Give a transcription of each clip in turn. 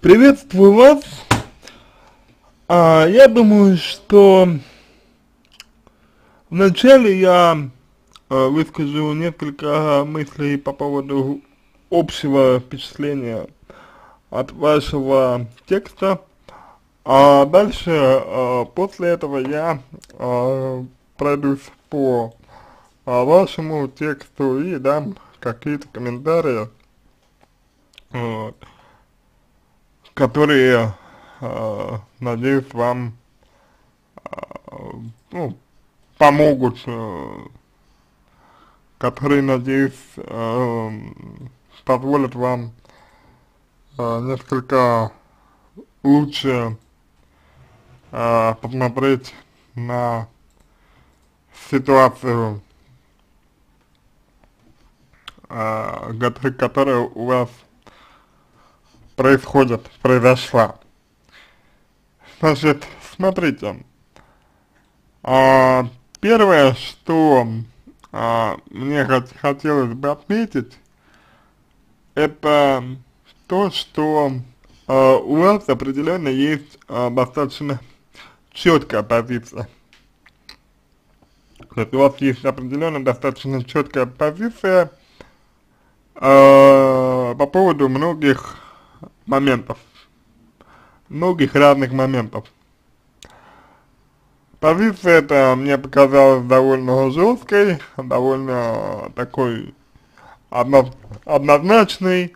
Приветствую вас. А, я думаю, что вначале я а, выскажу несколько мыслей по поводу общего впечатления от вашего текста, а дальше, а, после этого я а, пройдусь по а, вашему тексту и дам какие-то комментарии, вот, которые, а, надеюсь, вам, а, ну, помогут, а, которые, надеюсь, а, позволят вам а, несколько лучше а, посмотреть на ситуацию, а, которая у вас происходит, произошла. Значит, смотрите, а, первое, что а, мне хот хотелось бы отметить, это то, что а, у вас определенно есть а, достаточно четкая позиция. То есть у вас есть определенно достаточно четкая позиция э, по поводу многих моментов, многих разных моментов. Позиция эта мне показалась довольно жесткой, довольно такой одно, однозначной.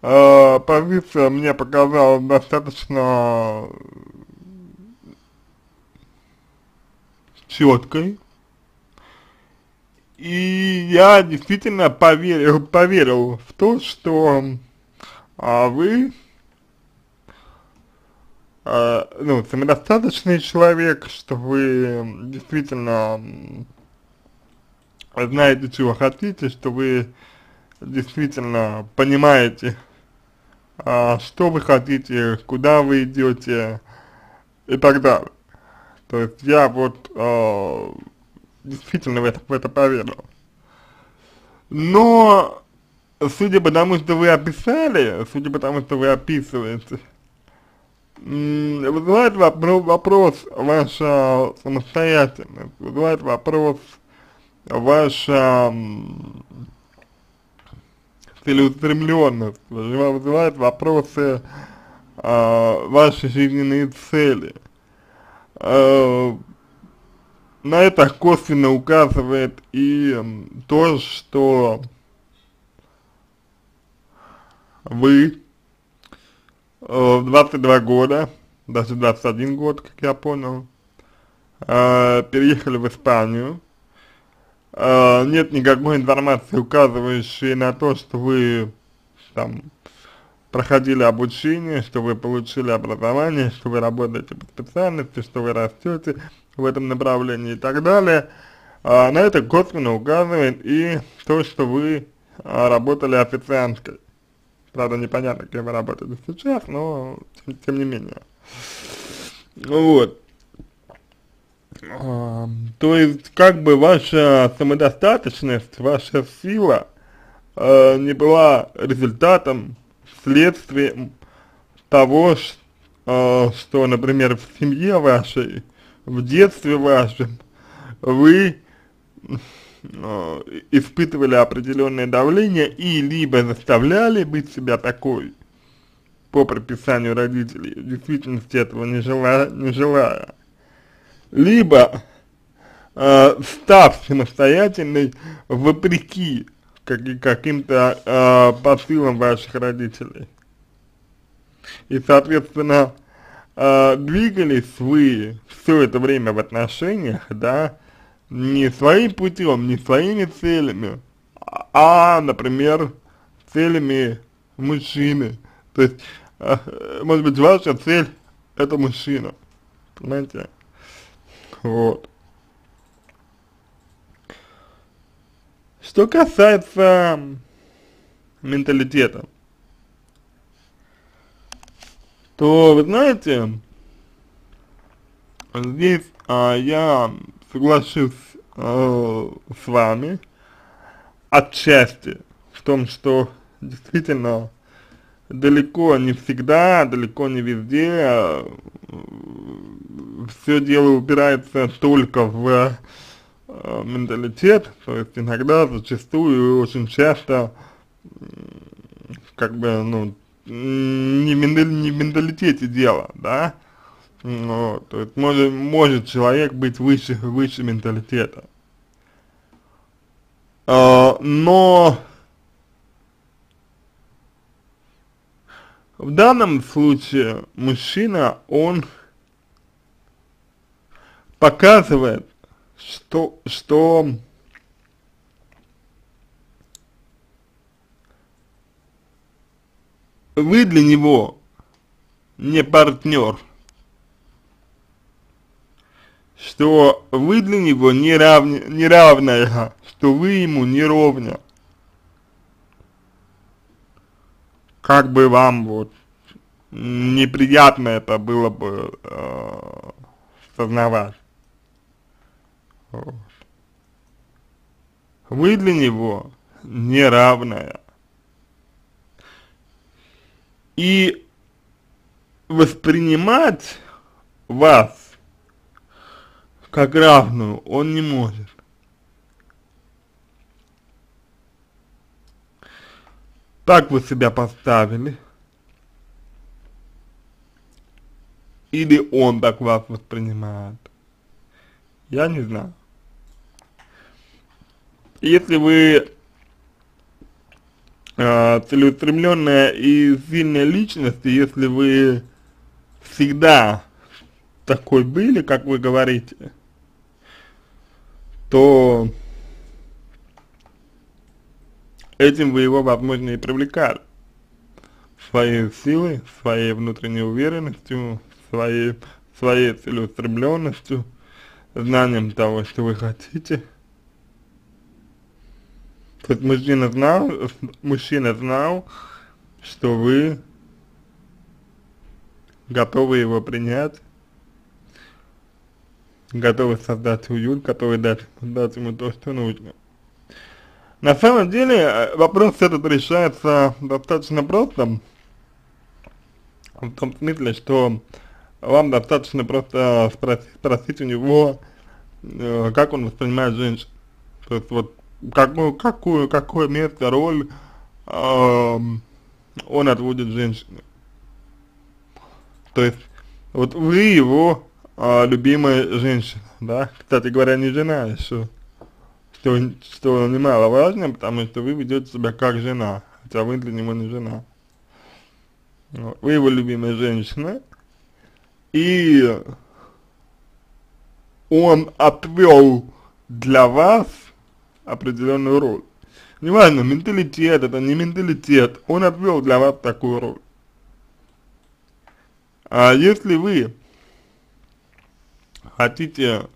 Э, позиция мне показалась достаточно четкой. И я действительно поверил, поверил в то, что а, вы, а, ну, самодостаточный человек, что вы действительно знаете, чего хотите, что вы действительно понимаете, а, что вы хотите, куда вы идете и так далее. То есть я вот э, действительно в это, в это поверил. Но, судя по тому, что вы описали, судя по тому, что вы описываете, вызывает вопрос, ваша самостоятельность, вызывает вопрос ваша целеустремленность, вызывает вопросы э, ваши жизненные цели. Э, на это косвенно указывает и то, что вы э, в 22 года, даже 21 год, как я понял, э, переехали в Испанию. Э, нет никакой информации, указывающей на то, что вы там проходили обучение, что вы получили образование, что вы работаете по специальности, что вы растете в этом направлении и так далее. На это косвенно указывает и то, что вы работали официанткой. Правда, непонятно, кем вы работаете сейчас, но тем, тем не менее. Вот. А, то есть, как бы ваша самодостаточность, ваша сила а, не была результатом следствием того, что, э, что, например, в семье вашей, в детстве вашем, вы э, испытывали определенное давление и либо заставляли быть себя такой, по прописанию родителей, в действительности этого не желая, не желая либо э, став самостоятельной вопреки как, каким-то э, посылом ваших родителей. И, соответственно, э, двигались вы все это время в отношениях, да, не своим путем, не своими целями, а, например, целями мужчины. То есть, э, может быть, ваша цель это мужчина, понимаете? Вот. Что касается менталитета, то, вы знаете, здесь а, я соглашусь а, с вами. Отчасти в том, что действительно далеко не всегда, далеко не везде все дело упирается только в э, менталитет, то есть иногда, зачастую очень часто, как бы, ну, не в менталитете дело, да, вот, то есть может, может человек быть выше, выше менталитета. Uh, но в данном случае мужчина, он показывает, что, что вы для него не партнер, что вы для него не, равня, не что вы ему не ровня. Как бы вам вот неприятно это было бы э, сознавать. Вот. Вы для него неравная. И воспринимать вас как равную он не может. Так вы себя поставили. Или он так вас воспринимает. Я не знаю. Если вы э, целеустремленная и сильная личность, если вы всегда такой были, как вы говорите, то этим вы его, возможно, и привлекали. Своей силой, своей внутренней уверенностью, своей, своей целеустремленностью, знанием того, что вы хотите – то есть мужчина знал, мужчина знал, что вы готовы его принять, готовы создать уют, готовы дать, дать ему то, что нужно. На самом деле э, вопрос этот решается достаточно просто, в том смысле, что вам достаточно просто спросить, спросить у него, э, как он воспринимает женщин. То есть вот какую, какую, какое место, роль э, он отводит женщине. То есть, вот вы его э, любимая женщина, да, кстати говоря, не жена еще, что, что немаловажно, потому что вы ведете себя как жена, хотя вы для него не жена. Вы его любимая женщина, и он отвел для вас определенную роль. Неважно, менталитет, это не менталитет, он отвел для вас такую роль. А если вы хотите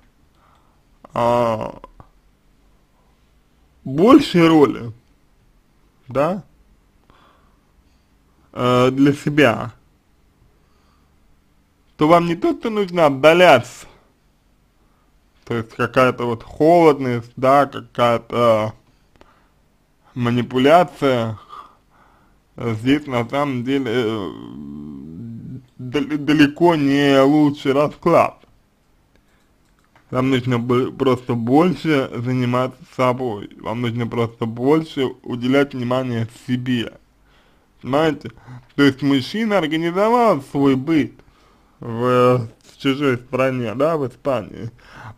а, большей роли, да, а, для себя, то вам не только нужно отдаляться то есть какая-то вот холодность, да, какая-то манипуляция. Здесь на самом деле э, далеко не лучший расклад. Вам нужно просто больше заниматься собой. Вам нужно просто больше уделять внимание себе. Понимаете? То есть мужчина организовал свой быт в, в чужой стране, да, в Испании.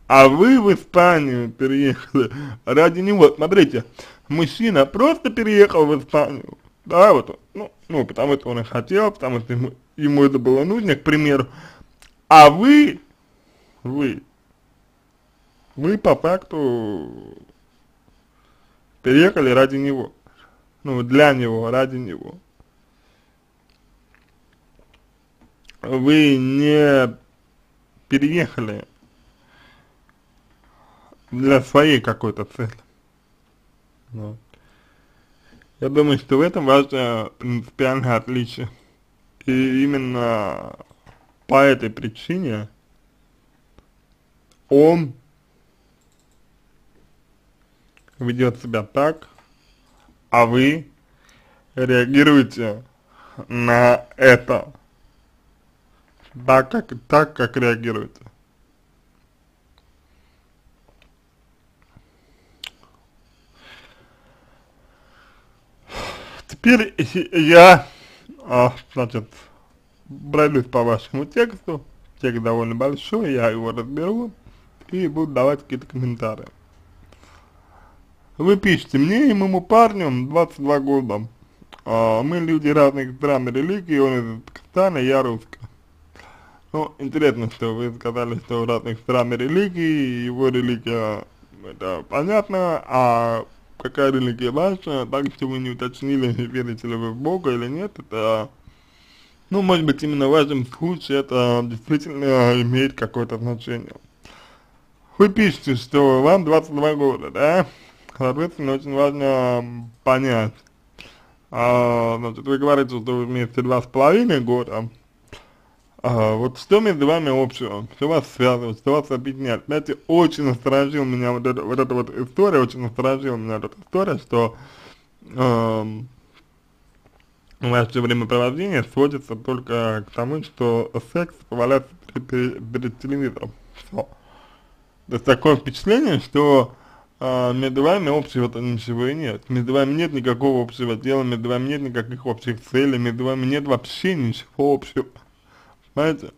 А вы в Испанию переехали ради него. Смотрите, мужчина просто переехал в Испанию, да, вот, ну, ну, потому что он и хотел, потому что ему, ему это было нужно, к примеру. А вы, вы, вы по факту переехали ради него, ну, для него, ради него. вы не переехали для своей какой-то цели. Вот. Я думаю, что в этом ваше принципиальное отличие. И именно по этой причине он ведет себя так, а вы реагируете на это, так как, так как реагируете. Теперь я, а, значит, пройдусь по вашему тексту, текст довольно большой, я его разберу и буду давать какие-то комментарии. Вы пишете, мне и моему парню 22 года, а, мы люди разных стран и религий, он из Казахстана, я русская. Ну, интересно, что вы сказали, что разных стран и религий, его религия, это понятно, а какая религия ваша, также вы не уточнили, верите ли вы в Бога или нет, это, ну, может быть, именно в вашем случае это действительно имеет какое-то значение. Вы пишете, что вам 22 года, да? Соответственно, очень важно понять. А, значит, вы говорите, что вы вместе два с половиной года, а, вот что между вами общего, что вас связывает, что вас объединяет. Знаете, очень насторожил меня вот эта вот, эта вот история, очень насторожила меня эта история, что э, ваше времяпровождение сводится только к тому, что секс поваляться перед, перед телевизором. Все. То есть такое впечатление, что между вами общего-то ничего и нет. Между вами нет никакого общего дела, между вами нет никаких общих целей, между вами нет вообще ничего общего. Понимаете?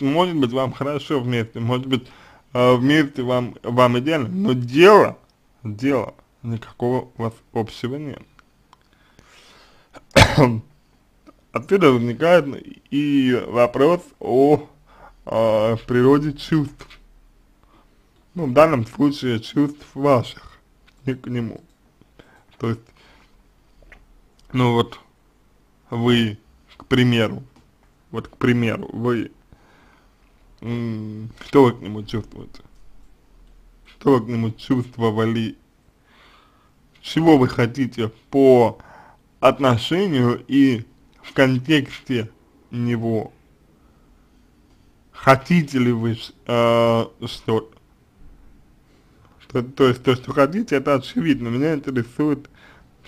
Может быть вам хорошо вместе, может быть э, вместе вам, вам идеально, но дело, дело никакого у вас общего нет. Отсюда возникает и вопрос о, о природе чувств. Ну, в данном случае чувств ваших и к нему. То есть, ну вот, вы, к примеру, вот, к примеру, вы, что вы к нему чувствуете? Что вы к нему чувствовали? Чего вы хотите по отношению и в контексте него? Хотите ли вы э, что-то? То, то есть то, что хотите, это очевидно. Меня интересует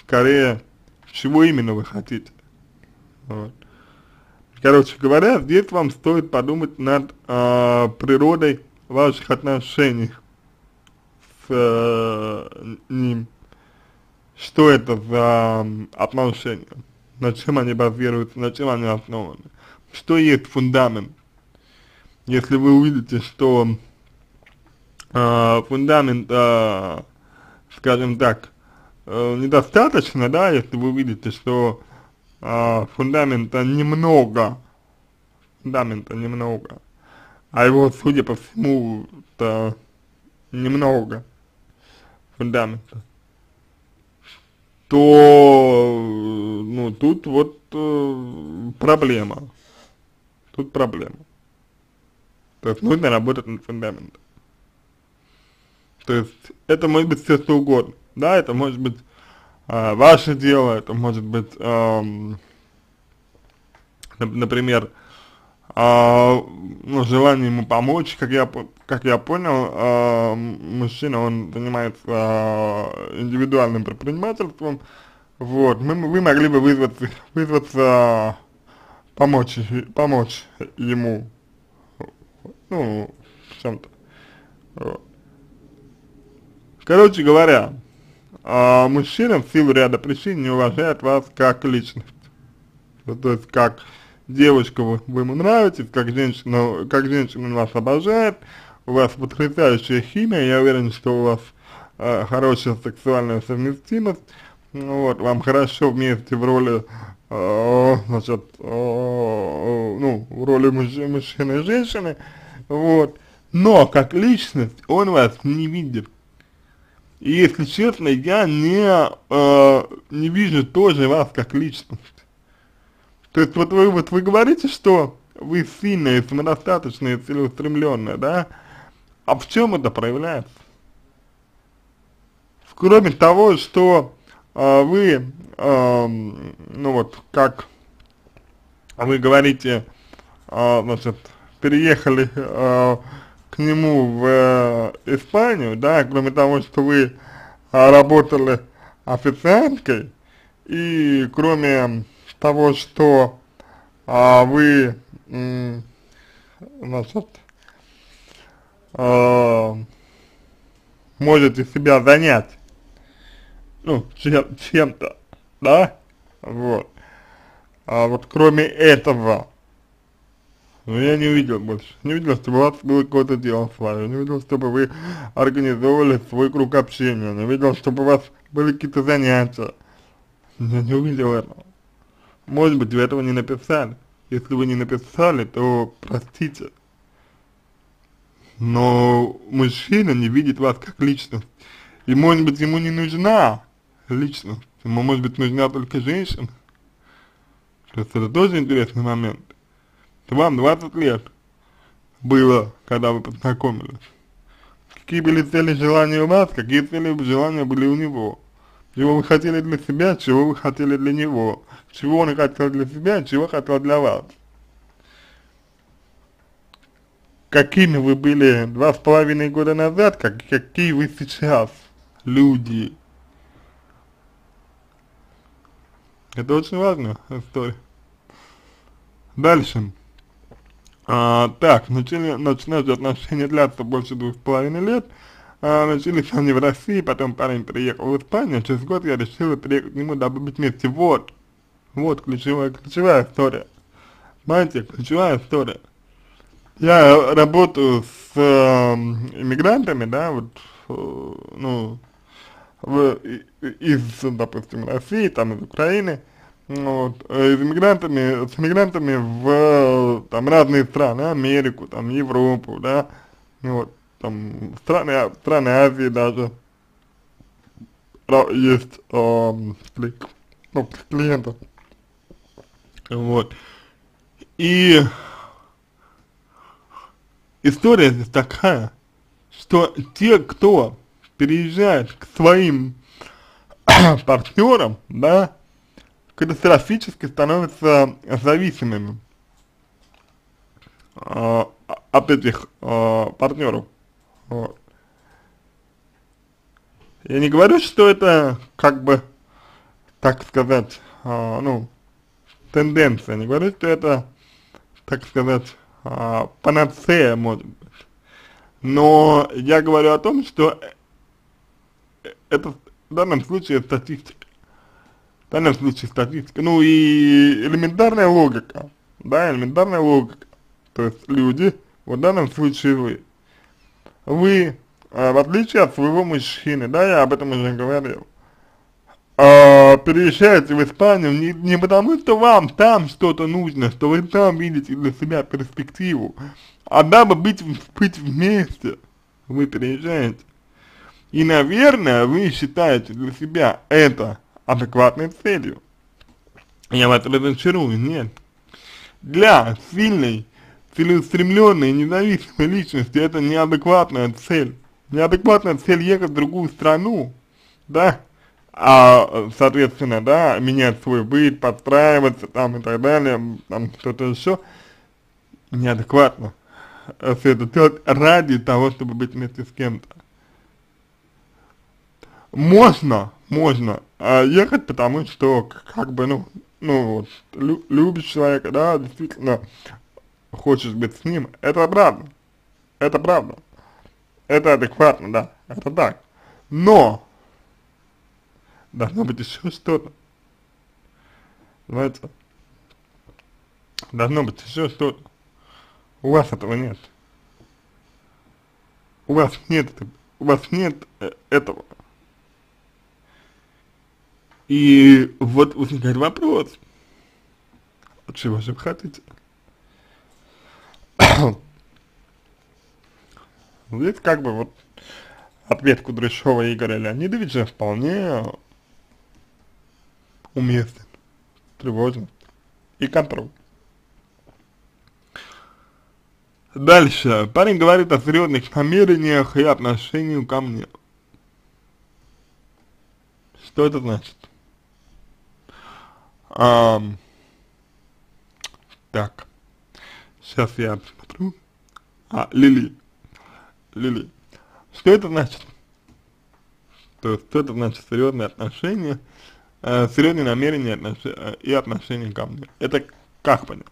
скорее, чего именно вы хотите. Вот. Короче говоря, здесь вам стоит подумать над э, природой ваших отношений с э, ним. Что это за отношения, на чем они базируются, на чем они основаны. Что есть фундамент. Если вы увидите, что э, фундамент, э, скажем так, э, недостаточно, да, если вы видите, что а, фундамента немного, фундамента немного, а его, судя по всему, то немного фундамента, то, ну, тут вот э, проблема, тут проблема. То есть нужно работать над фундаментом. То есть это может быть все что угодно, да, это может быть э, ваше дело, это может быть, э, например, э, ну, желание ему помочь, как я, как я понял, э, мужчина, он занимается э, индивидуальным предпринимательством, вот, мы, вы могли бы вызваться, вызваться помочь, помочь ему, ну, в чем-то, вот. Короче говоря, а мужчина в силу ряда причин не уважает вас как личность. То есть как девушка вы, вы ему нравитесь, как женщина, как женщина вас обожает, у вас потрясающая химия, я уверен, что у вас э, хорошая сексуальная совместимость, вот, вам хорошо вместе в роли, э, значит, ну, в роли муж, мужчины и женщины, вот, но как личность он вас не видит, и если честно, я не, э, не вижу тоже вас как личность. То есть вот вы, вот вы говорите, что вы сильная, самодостаточная, целеустремленная, да? А в чем это проявляется? Кроме того, что э, вы, э, ну вот, как вы говорите, э, значит, переехали э, к нему в э, Испанию, да, кроме того, что вы э, работали официанткой, и кроме того, что а, вы, значит, а, можете себя занять, ну, чем, чем-то, да, вот, а вот кроме этого, ну, я не увидел больше, не видел, чтобы у вас было какое-то дело с вами, не видел, чтобы вы организовывали свой круг общения, не видел, чтобы у вас были какие-то занятия, я не увидел этого. Может быть, вы этого не написали. Если вы не написали, то простите. Но мужчина не видит вас как личность. И может быть ему не нужна личность. Ему может быть нужна только женщина. То есть это тоже интересный момент. Вам 20 лет было, когда вы познакомились. Какие были цели желания у вас, какие цели желания были у него. Чего вы хотели для себя, чего вы хотели для него. Чего он хотел для себя, чего хотел для вас. Какими вы были два с половиной года назад, как, какие вы сейчас люди. Это очень важная история. Дальше. А, так, начали, начинают отношения длятся больше двух с половиной лет. А, начались они в России, потом парень приехал в Испанию, через год я решила приехать к нему, дабы быть вместе. Вот, вот ключевая, ключевая история. Понимаете, ключевая история. Я работаю с э, иммигрантами, да, вот, э, ну, в, из, допустим, России, там, из Украины, вот, э, с иммигрантами, с иммигрантами в, там, разные страны, Америку, там, Европу, да, вот, там, страны, страны Азии даже, есть, э, ну, клиентов, вот, и история здесь такая, что те, кто переезжает к своим партнерам, да, катастрофически становятся зависимыми э, от этих э, партнеров. Я не говорю, что это как бы, так сказать, э, ну, тенденция, не говорю, что это, так сказать, э, панацея, может быть. Но я говорю о том, что это в данном случае статистика в данном случае статистика, ну и элементарная логика, да, элементарная логика, то есть люди, в данном случае вы, вы, э, в отличие от своего мужчины, да, я об этом уже говорил, э, переезжаете в Испанию не, не потому, что вам там что-то нужно, что вы там видите для себя перспективу, а дабы быть, быть вместе, вы переезжаете. И, наверное, вы считаете для себя это адекватной целью. Я вас разочарую, нет. Для сильной, целеустремленной, независимой личности это неадекватная цель. Неадекватная цель ехать в другую страну, да, а, соответственно, да, менять свой быт, подстраиваться там и так далее, там что-то еще, неадекватно. Все это делать ради того, чтобы быть вместе с кем-то. Можно, можно. А, ехать, потому что, как бы, ну, ну, вот, лю любишь человека, да, действительно хочешь быть с ним, это правда, это правда, это адекватно, да, это так, но должно быть еще что-то, знаете, должно быть еще что-то, у вас этого нет, у вас нет, у вас нет э, этого, и вот возникает вопрос, чего же вы хотите? Здесь как бы вот ответ Кудряшова Игоря Леонидовича вполне уместен, тревожен и контроль. Дальше. Парень говорит о серьезных намерениях и отношению ко мне. Что это значит? А, так, сейчас я посмотрю. А, Лили. Лили. Что это значит? То есть, что это значит серьезные отношения э, серьезные намерения отнош... и отношения ко мне. Это как понять?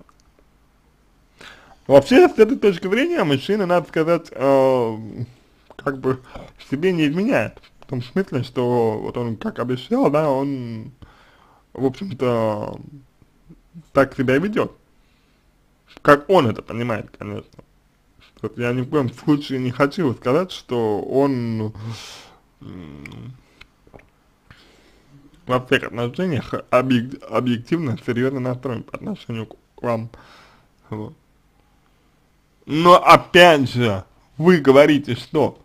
Вообще, с этой точки зрения, мужчина, надо сказать, э, как бы себе не изменяет. В том смысле, что вот он как обещал, да, он, в общем-то, так себя ведет. Как он это понимает, конечно. Вот я ни в коем случае не хочу сказать, что он во всех отношениях объек объективно серьезно настроен по отношению к вам. Вот. Но опять же, вы говорите, что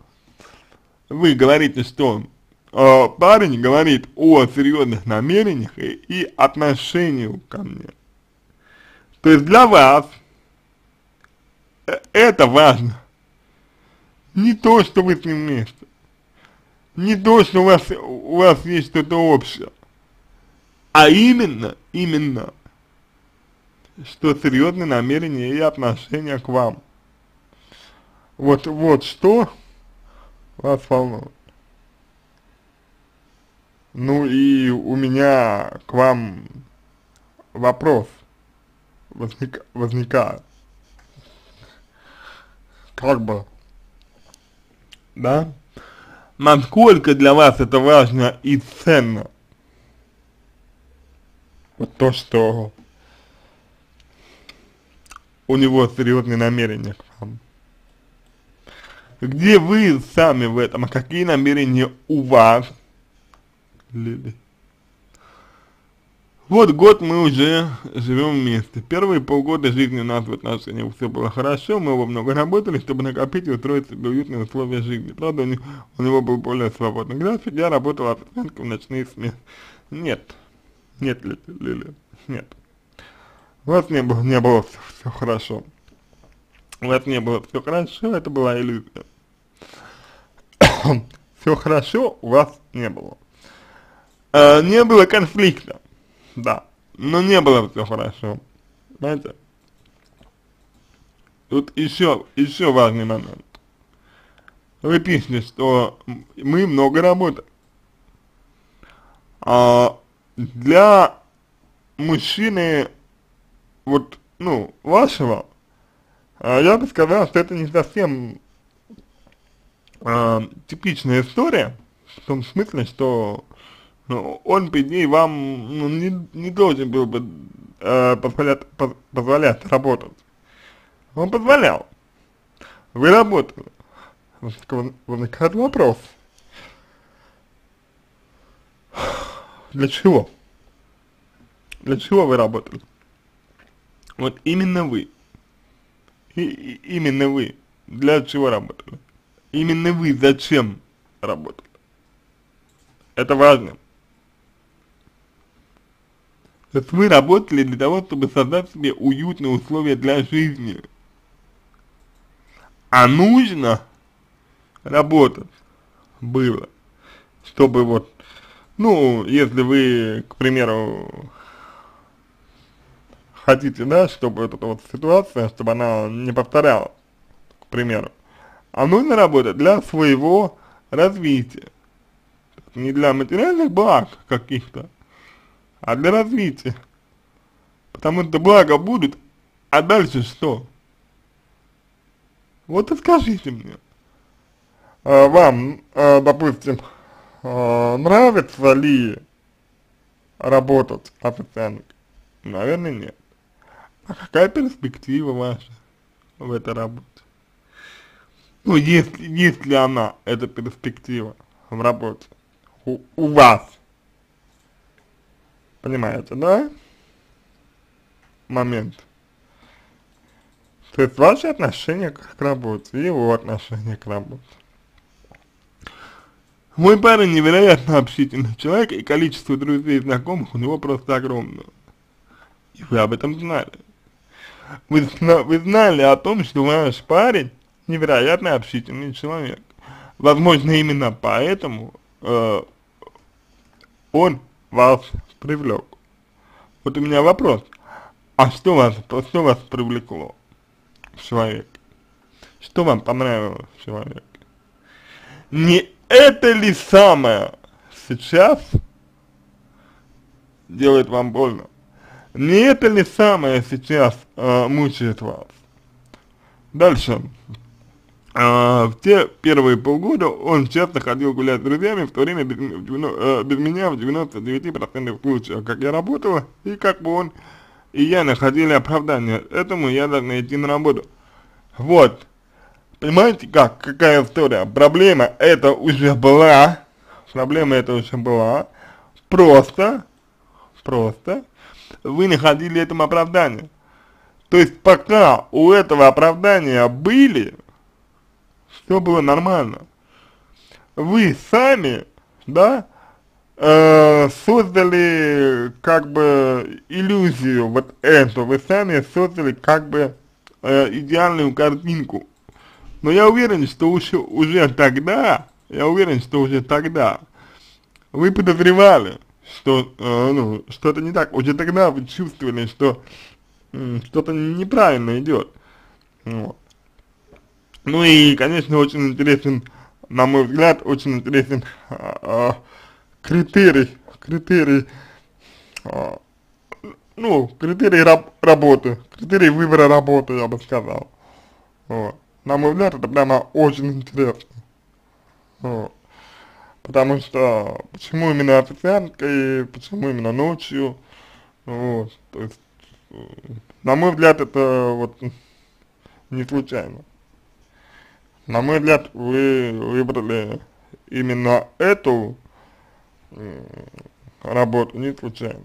вы говорите, что э, парень говорит о серьезных намерениях и, и отношению ко мне. То есть для вас э, это важно. Не то, что вы с ним вместе. Не то, что у вас, у вас есть что-то общее. А именно, именно, что серьезные намерения и отношения к вам. Вот, вот что вас волнует. Ну и у меня к вам вопрос возник, возникает. Как бы, да? Насколько для вас это важно и ценно? Вот то, что у него серьезные намерения к вам. Где вы сами в этом, а какие намерения у вас, Лили? Вот год мы уже живем вместе. Первые полгода жизни у нас в отношениях все было хорошо, мы оба много работали, чтобы накопить и устроить себе уютные условия жизни. Правда, у него, у него был более свободный график, я работала официанткой в ночные смены. Нет, нет, Лили, нет. У вас не было, не было все, все хорошо. У вас не было все хорошо, это была иллюзия. все хорошо у вас не было. Э, не было конфликта, да, но не было все хорошо, понимаете? Тут еще, еще важный момент. Вы пишете, что мы много работаем. А для мужчины, вот, ну, вашего, а я бы сказал, что это не совсем э, типичная история, в том смысле, что ну, он, по идее, вам ну, не, не должен был бы э, позволять, поз, позволять работать. Он позволял. Вы работали. Возникает вопрос. Для чего? Для чего вы работали? Вот именно вы. И, и, именно вы. Для чего работали? именно вы зачем работали. Это важно. То есть вы работали для того, чтобы создать себе уютные условия для жизни. А нужно работать было, чтобы вот, ну, если вы, к примеру, хотите, да, чтобы эта вот ситуация, чтобы она не повторялась, к примеру, а нужно работать для своего развития. Не для материальных благ каких-то, а для развития. Потому что блага будут, а дальше что? Вот и скажите мне, а, вам, а, допустим, а, нравится ли работать официанткой? Наверное, нет. А какая перспектива ваша в этой работе? ну, есть, есть ли она, эта перспектива в работе у, у вас, понимаете, да, момент. То есть ваши отношения к, работе, его отношение к работе. Мой парень невероятно общительный человек, и количество друзей и знакомых у него просто огромное. И вы об этом знали. Вы, вы знали о том, что ваш парень невероятно общительный человек. Возможно, именно поэтому э, он вас привлек. Вот у меня вопрос. А что вас, что вас привлекло в человеке? Что вам понравилось в человеке? Не это ли самое сейчас делает вам больно. Не это ли самое сейчас э, мучает вас? Дальше. А, в те первые полгода он часто ходил гулять с друзьями, в то время без, э, без меня в 99% случаев, как я работала, и как бы он и я находили оправдание этому, я должна идти на работу. Вот. Понимаете, как, какая история? Проблема это уже была, проблема это уже была, просто, просто вы находили этому оправдание. То есть пока у этого оправдания были, все было нормально. Вы сами, да, э, создали как бы иллюзию вот эту, вы сами создали как бы э, идеальную картинку. Но я уверен, что уже, уже тогда, я уверен, что уже тогда вы подозревали, что э, ну, что-то не так. Уже тогда вы чувствовали, что э, что-то неправильно идет. Вот. Ну и, конечно, очень интересен, на мой взгляд, очень интересен э, критерий, критерий, э, ну, критерий раб работы, критерий выбора работы, я бы сказал. Вот. На мой взгляд, это прямо очень интересно. Вот. Потому что, почему именно официантка и почему именно ночью, вот, то есть, э, на мой взгляд, это вот не случайно. На мой взгляд, вы выбрали именно эту работу не случайно.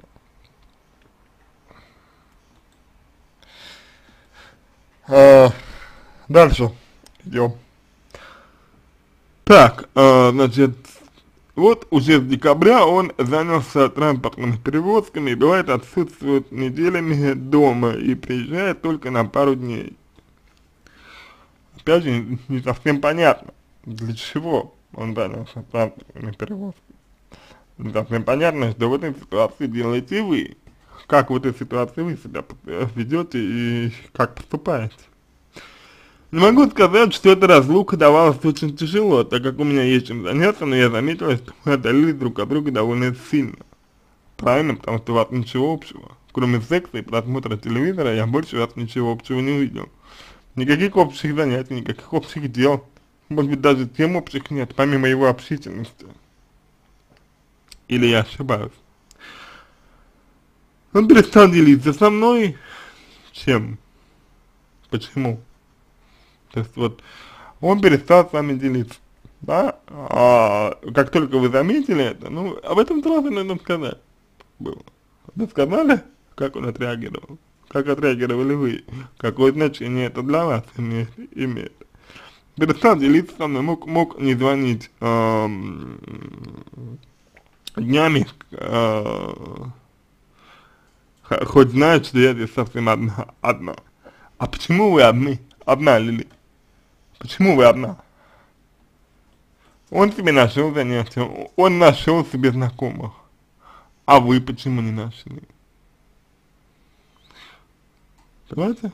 А, дальше идем. Так, а, значит, вот уже с декабря он занялся транспортными перевозками бывает отсутствует неделями дома и приезжает только на пару дней. Же, не совсем понятно, для чего он занялся транспортными перевозками. Не совсем понятно, что в этой ситуации делаете вы. Как в этой ситуации вы себя ведете и как поступаете. Не могу сказать, что эта разлука давалась очень тяжело, так как у меня есть чем заняться, но я заметила, что мы отдалились друг от друга довольно сильно. Правильно, потому что у вас ничего общего. Кроме секса и просмотра телевизора, я больше у вас ничего общего не увидел. Никаких общих занятий, никаких общих дел. Может быть, даже тем общих нет, помимо его общительности. Или я ошибаюсь. Он перестал делиться со мной. Чем? Почему? То есть вот он перестал с вами делиться, да, а как только вы заметили это, ну, об этом сразу надо сказать было. Вы сказали, как он отреагировал, как отреагировали вы, какое значение это для вас имеет. Перестал делиться со мной, мог, мог не звонить эм, днями, э, хоть знает, что я здесь совсем одна, одна. А почему вы одни? Одна, Лили? Почему вы одна? Он себе нашел занятие, он нашел себе знакомых. А вы почему не нашли? Понимаете?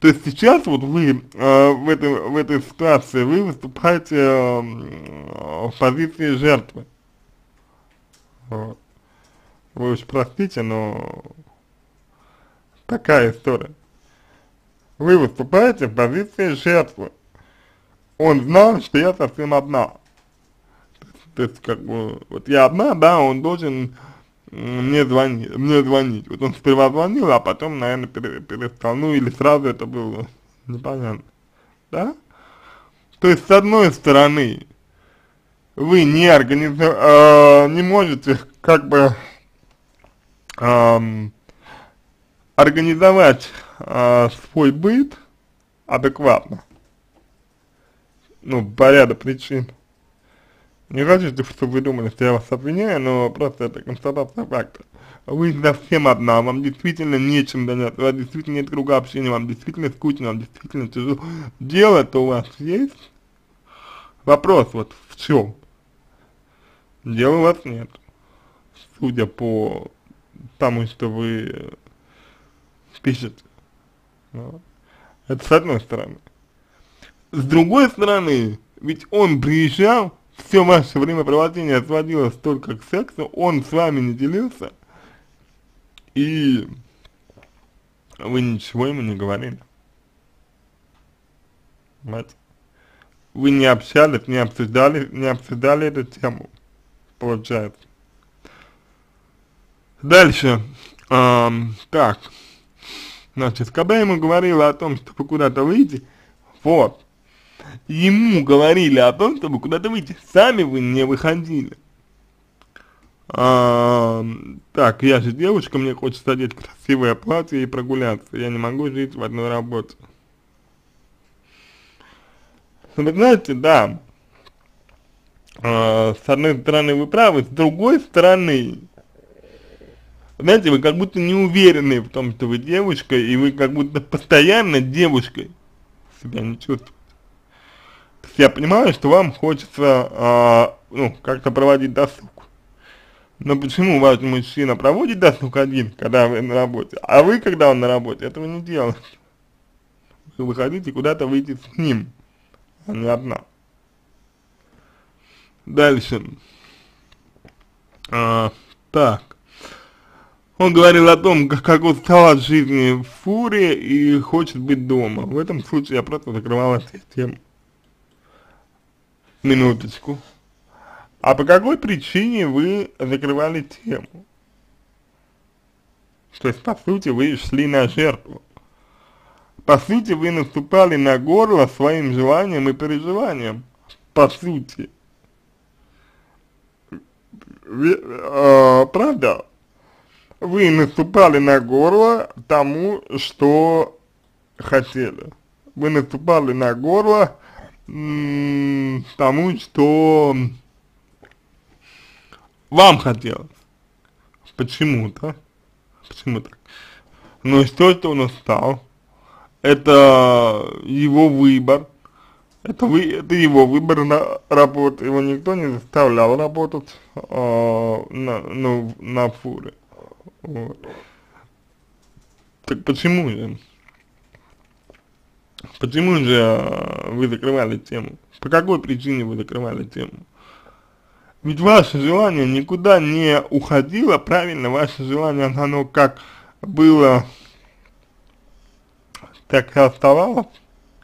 То есть сейчас вот вы э, в, этой, в этой ситуации, вы выступаете э, в позиции жертвы. Вот. Вы уж простите, но такая история вы выступаете в позиции жертвы. Он знал, что я совсем одна. То есть, как бы, вот я одна, да, он должен мне звонить, мне звонить. Вот он сперва звонил, а потом, наверное, перестал. Ну, или сразу это было непонятно. Да? То есть, с одной стороны, вы не организу... Э, не можете, как бы, э, организовать э, свой быт адекватно. Ну, по ряду причин. Не хочу, чтобы вы думали, что я вас обвиняю, но просто это констатация факта. Вы совсем одна, вам действительно нечем заняться, у вас действительно нет круга общения, вам действительно скучно, вам действительно тяжело. Дело-то у вас есть? Вопрос вот в чем? Дела у вас нет. Судя по тому, что вы пишете. Это с одной стороны. С другой стороны, ведь он приезжал все ваше времяпровождение сводилось только к сексу, он с вами не делился, и вы ничего ему не говорили. Понимаете? Вы не общались, не обсуждали, не обсуждали эту тему, получается. Дальше, эм, так, значит, когда я ему говорила о том, чтобы куда-то выйти, вот, ему говорили о том, чтобы куда-то выйти, сами вы не выходили. А, так, я же девушка, мне хочется одеть красивое платье и прогуляться, я не могу жить в одной работе. Вы знаете, да, а, с одной стороны вы правы, с другой стороны, знаете, вы как будто не уверены в том, что вы девушка, и вы как будто постоянно девушкой себя не чувствуете. Я понимаю, что вам хочется, а, ну, как-то проводить досуг. Но почему ваш мужчина проводит досуг один, когда вы на работе, а вы, когда он на работе, этого не делаете? Вы выходите куда-то выйти с ним, а не одна. Дальше. А, так. Он говорил о том, как, как устал от жизни в фуре и хочет быть дома. В этом случае я просто закрывал эту тему. Минуточку. А по какой причине вы закрывали тему? То есть, по сути, вы шли на жертву. По сути, вы наступали на горло своим желанием и переживанием. По сути. Вы, э, правда? вы наступали на горло тому, что хотели. Вы наступали на горло тому, что вам хотелось. Почему-то. Почему так? Но все, что он устал, это его выбор. Это, вы, это его выбор на работу. Его никто не заставлял работать э, на, ну, на фуре. Вот. Так почему же? Почему же а, вы закрывали тему? По какой причине вы закрывали тему? Ведь ваше желание никуда не уходило, правильно, ваше желание, оно как было, так и оставалось,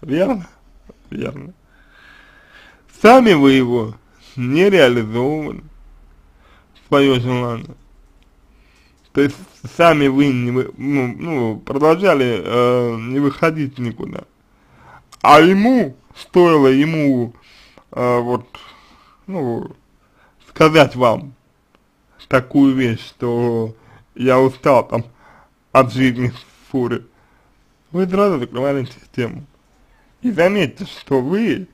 верно? Верно. Сами вы его не реализовывали, свое желание. То есть сами вы не, ну, ну, продолжали э, не выходить никуда. А ему, стоило ему э, вот, ну, сказать вам такую вещь, что я устал там от жизни в фуре, вы сразу закрывали систему. И заметьте, что вы,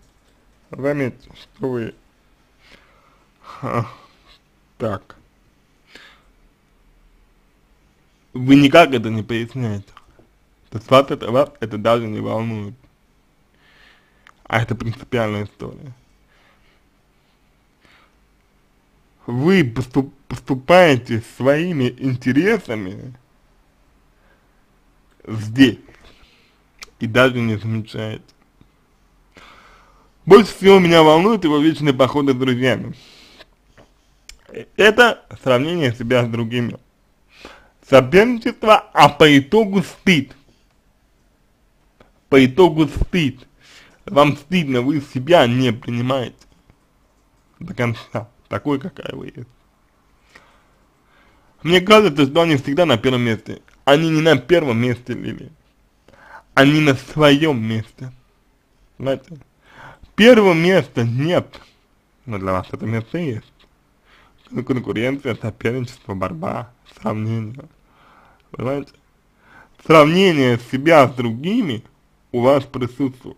заметьте, что вы, а, так, вы никак это не поясняете. То есть вас это, вас это даже не волнует. А это принципиальная история. Вы поступ, поступаете своими интересами здесь и даже не замечаете. Больше всего меня волнует его вечные походы с друзьями. Это сравнение себя с другими соперничество, а по итогу стыд. По итогу стыд. Вам стыдно, вы себя не принимаете до конца, такой, какая вы есть. Мне кажется, что они всегда на первом месте. Они не на первом месте, Лили. Они на своем месте. Знаете? Первого места нет. Но для вас это место есть. Конкуренция, соперничество, борьба, сравнение. Понимаете? Сравнение себя с другими у вас присутствует.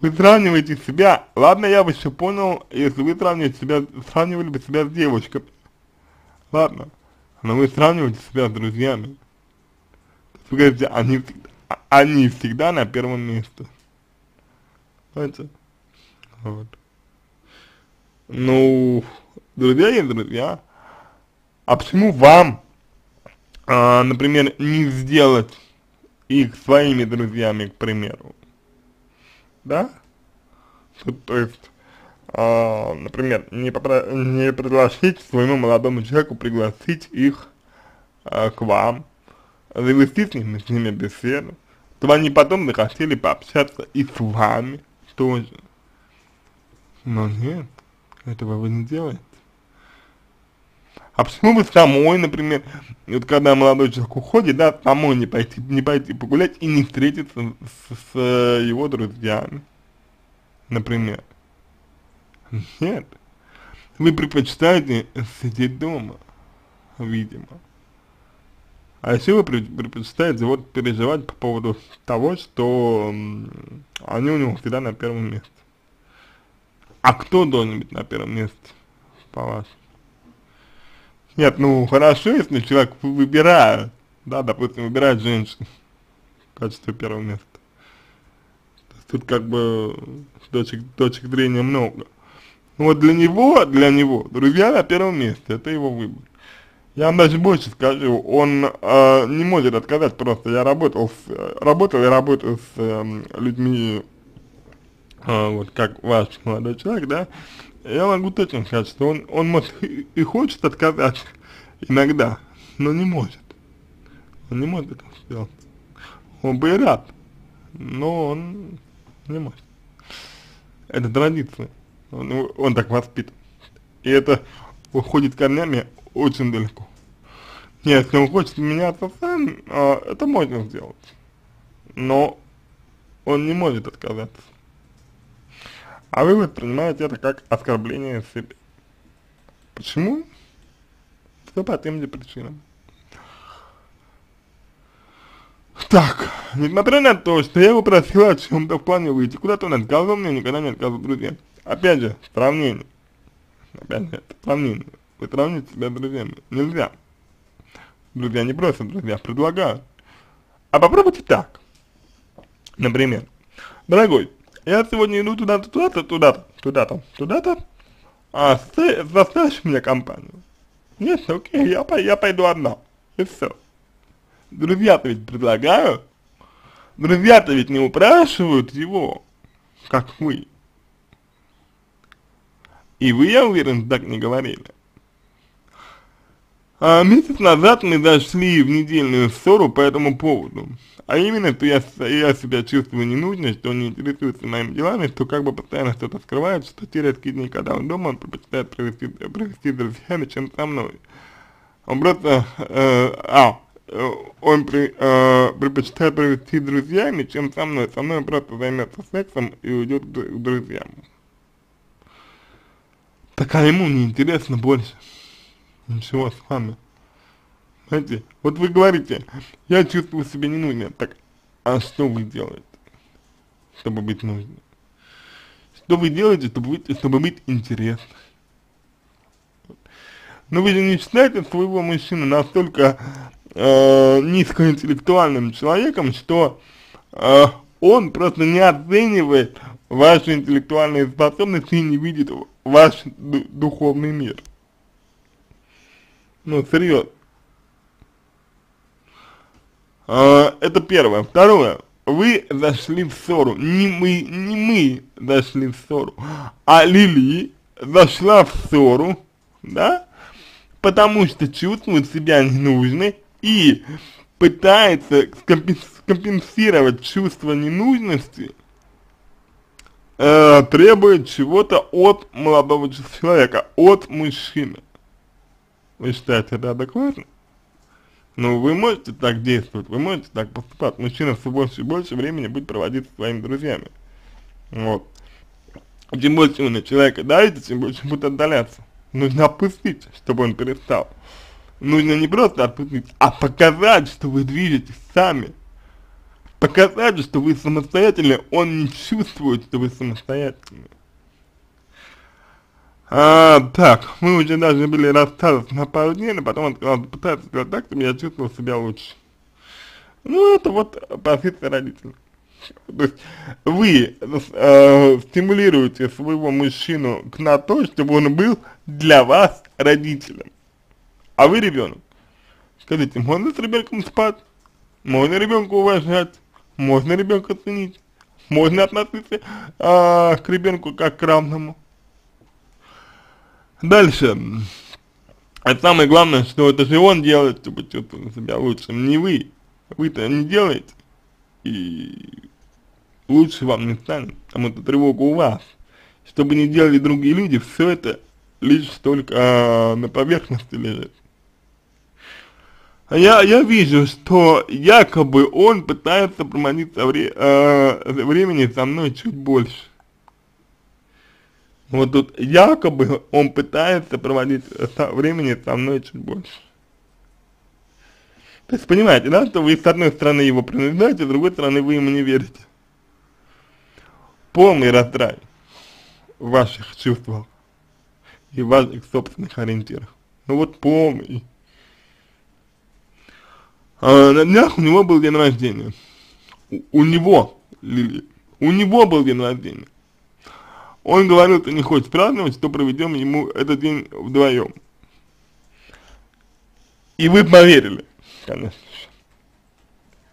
Вы сравниваете себя, ладно, я бы еще понял, если вы сравниваете себя, сравнивали бы себя с девочками. Ладно, но вы сравниваете себя с друзьями. Вы говорите, они, они всегда на первом месте. Понимаете? Вот. Ну, друзья есть друзья. А почему вам а, например, не сделать их своими друзьями, к примеру, да? То, есть, а, например, не, попро не предложить своему молодому человеку пригласить их а, к вам, завести с ними, с ними беседу, чтобы они потом захотели пообщаться и с вами тоже. Но нет, этого вы не делаете. А почему вы самой, например, вот когда молодой человек уходит, да, самой не пойти, не пойти погулять и не встретиться с, с его друзьями, например? Нет. Вы предпочитаете сидеть дома, видимо. А еще вы предпочитаете вот переживать по поводу того, что они у него всегда на первом месте. А кто должен быть на первом месте, по-вашему? Нет, ну хорошо, если человек выбирает, да, допустим, выбирает женщину в качестве первого места. Тут как бы точек, точек зрения много. Но вот для него, для него, друзья на первом месте, это его выбор. Я вам даже больше скажу, он э, не может отказать просто. Я работал, с, работал и работаю с э, людьми, э, вот как ваш молодой человек, да, я могу точно сказать, что он, он может и, хочет отказать иногда, но не может. Он не может этого сделать. Он бы и рад, но он не может. Это традиция. Он, он так воспитан. И это уходит корнями очень далеко. Нет, если он хочет меняться сам, а, это можно сделать. Но он не может отказаться. А вы воспринимаете это как оскорбление себе. Почему? Все по тем же причинам. Так, несмотря на то, что я его просил о чем-то в плане выйти, куда-то он отказывал мне, никогда не отказывал друзьям. Опять же, сравнение. Опять же, сравнение. Вы сравните себя с друзьями. Нельзя. Друзья не просят, друзья предлагают. А попробуйте так. Например, дорогой, я сегодня иду туда-то, туда-то, туда-то, туда-то, туда-то, а ты заставишь мне компанию? Нет, окей, я, я пойду одна. И все. Друзья-то ведь предлагают. Друзья-то ведь не упрашивают его, как вы. И вы, я уверен, так не говорили. А месяц назад мы зашли в недельную ссору по этому поводу. А именно, что я, я себя чувствую ненужной, что он не интересуется моими делами, что как бы постоянно что-то скрывает, что те редкие дни, когда он дома, он предпочитает провести, провести с друзьями, чем со мной. Он просто, э, а, он при, э, предпочитает провести с друзьями, чем со мной. Со мной он просто займется сексом и уйдет к друзьям. Так а ему не интересно больше. Ничего с вами. Знаете, вот вы говорите, я чувствую себя ненужным. Так, а что вы делаете, чтобы быть нужным? Что вы делаете, чтобы быть, чтобы быть интересным? Но вы же не считаете своего мужчину настолько э, низкоинтеллектуальным человеком, что э, он просто не оценивает ваши интеллектуальные способности и не видит ваш духовный мир. Ну, серьезно. А, это первое. Второе. Вы зашли в ссору. Не мы, не мы зашли в ссору, а Лили зашла в ссору, да, потому что чувствует себя ненужной и пытается скомпенсировать чувство ненужности, э, требует чего-то от молодого человека, от мужчины. Вы считаете это адекватно? Ну, вы можете так действовать, вы можете так поступать. Мужчина все больше и больше времени будет проводить со своими друзьями. Вот. Чем больше вы на человека давите, тем больше будет отдаляться. Нужно отпустить, чтобы он перестал. Нужно не просто отпустить, а показать, что вы движетесь сами. Показать, что вы самостоятельны, он не чувствует, что вы самостоятельны. А, так, мы уже даже были расстались на пару дней, но потом он сказал, пытаться сделать так, чтобы я чувствовал себя лучше. Ну, это вот позиция родителей. То есть вы э, стимулируете своего мужчину к на то, чтобы он был для вас родителем, а вы ребенок. Скажите, можно с ребенком спать? Можно ребенка уважать? Можно ребенка ценить? Можно относиться э, к ребенку как к равному? Дальше. А самое главное, что это же он делает, чтобы чувствовать себя лучшим, не вы. Вы-то не делаете, и лучше вам не станет, потому что тревога у вас. Чтобы не делали другие люди, все это лишь только а, на поверхности лежит. Я, я вижу, что якобы он пытается проводить вре, э, времени со мной чуть больше. Вот тут якобы он пытается проводить со, времени со мной чуть больше. То есть понимаете, да, что вы с одной стороны его принуждаете, с другой стороны вы ему не верите. Полный раздрай в ваших чувствах и в ваших собственных ориентирах. Ну вот полный. А, на днях у него был день рождения. У, у него, Лили, у него был день рождения. Он говорил, что не хочет праздновать, что проведем ему этот день вдвоем. И вы поверили, конечно.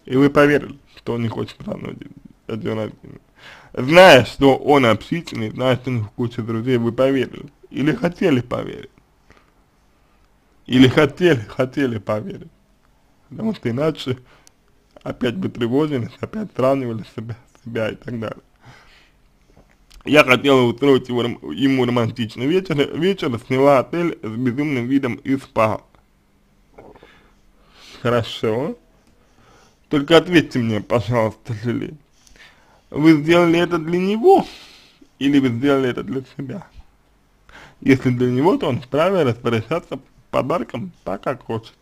И вы поверили, что он не хочет праздновать этот день рождения. Зная, что он общительный, зная, что у него куча друзей, вы поверили. Или хотели поверить. Или хотели, хотели поверить. Потому что иначе опять бы тревожились, опять сравнивали себя, себя и так далее. Я хотела устроить его, ему романтичный вечер, вечер, сняла отель с безумным видом и спа. Хорошо. Только ответьте мне, пожалуйста, Лили. Вы сделали это для него или вы сделали это для себя? Если для него, то он вправе распоряжаться подарком так, как хочет.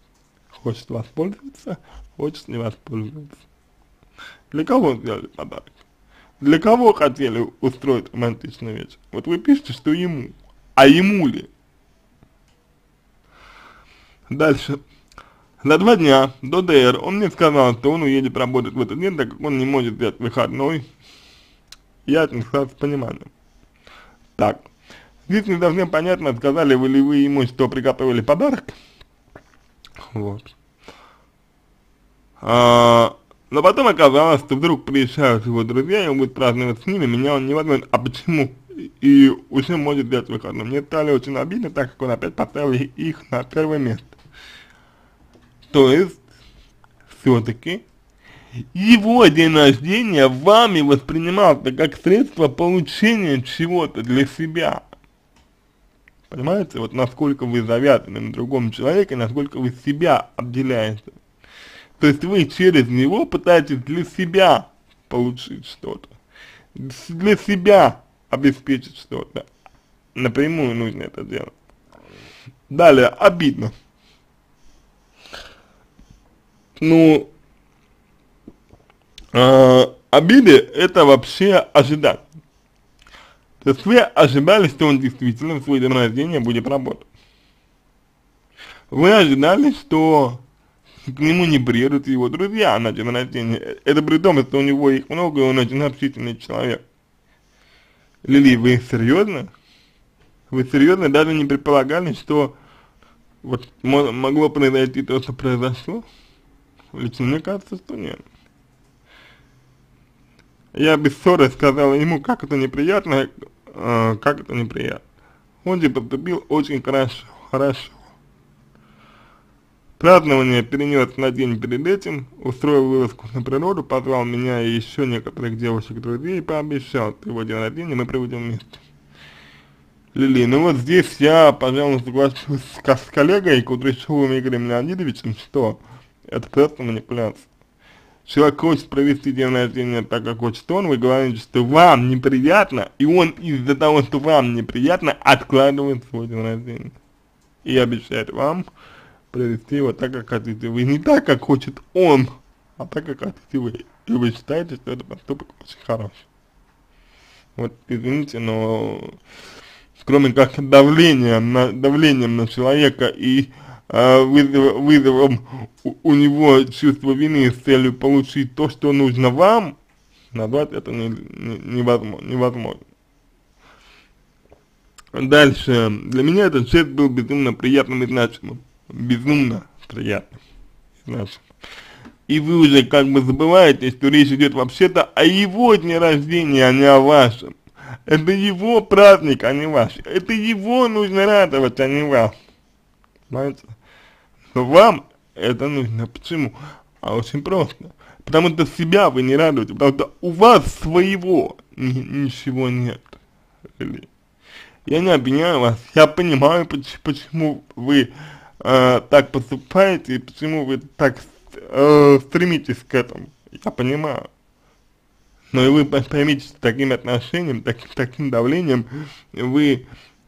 Хочет воспользоваться, хочет не воспользоваться. Для кого сделали подарок? Для кого хотели устроить романтичный вечер? Вот вы пишете, что ему. А ему ли? Дальше. За два дня до ДР он мне сказал, что он уедет работать в этот день, так как он не может взять выходной. Я отнеслась с пониманием. Так. Здесь не совсем понятно, сказали вы ли вы ему, что приготовили подарок. Вот. А, но потом оказалось, что вдруг приезжают его друзья, и он будет праздновать с ними, меня он не возьмет. А почему? И уже может взять выходной. Мне стали очень обидно, так как он опять поставил их на первое место. То есть, все-таки, его день рождения вами воспринимался как средство получения чего-то для себя. Понимаете, вот насколько вы завязаны на другом человеке, насколько вы себя обделяете. То есть вы через него пытаетесь для себя получить что-то, для себя обеспечить что-то. Напрямую нужно это делать. Далее, обидно. Ну, э, обиды это вообще ожидать. То есть вы ожидали, что он действительно в свой день рождения будет работать. Вы ожидали, что к нему не приедут его друзья на день рождения. Это при том, что у него их много, и он очень общительный человек. Лили, вы серьезно? Вы серьезно даже не предполагали, что вот могло произойти то, что произошло? Лично мне кажется, что нет. Я без ссоры сказала ему, как это неприятно, э, как это неприятно. Он же поступил очень хорошо, хорошо. Празднование перенес на день перед этим, устроил вылазку на природу, позвал меня и еще некоторых девушек-друзей и пообещал, что его день рождения мы проведем вместе. Лили, ну вот здесь я, пожалуй, соглашусь с, с коллегой Кудряшовым Игорем Леонидовичем, что это просто манипуляция. Человек хочет провести день рождения так, как хочет он, вы говорите, что вам неприятно, и он из-за того, что вам неприятно, откладывает свой день рождения. И обещает вам, провести его так, как хотите вы. Не так, как хочет он, а так, как хотите вы. И вы считаете, что это поступок очень хороший. Вот, извините, но кроме как давлением на, давлением на человека и э, вызов, вызовом у, у него чувство вины с целью получить то, что нужно вам, назвать это не, не, невозможно, невозможно. Дальше. Для меня этот жест был безумно приятным и значимым безумно приятно. Значит. И вы уже как бы забываете, что речь идет вообще-то о его дне рождения, а не о вашем. Это его праздник, а не ваш. Это его нужно радовать, а не вас. Понимаете? Но вам это нужно. Почему? А очень просто. Потому что себя вы не радуете, потому что у вас своего ни ничего нет. Я не обвиняю вас, я понимаю, почему вы э, так поступаете и почему вы так э, стремитесь к этому. Я понимаю. Но и вы поймите, что таким отношением, таким, таким давлением вы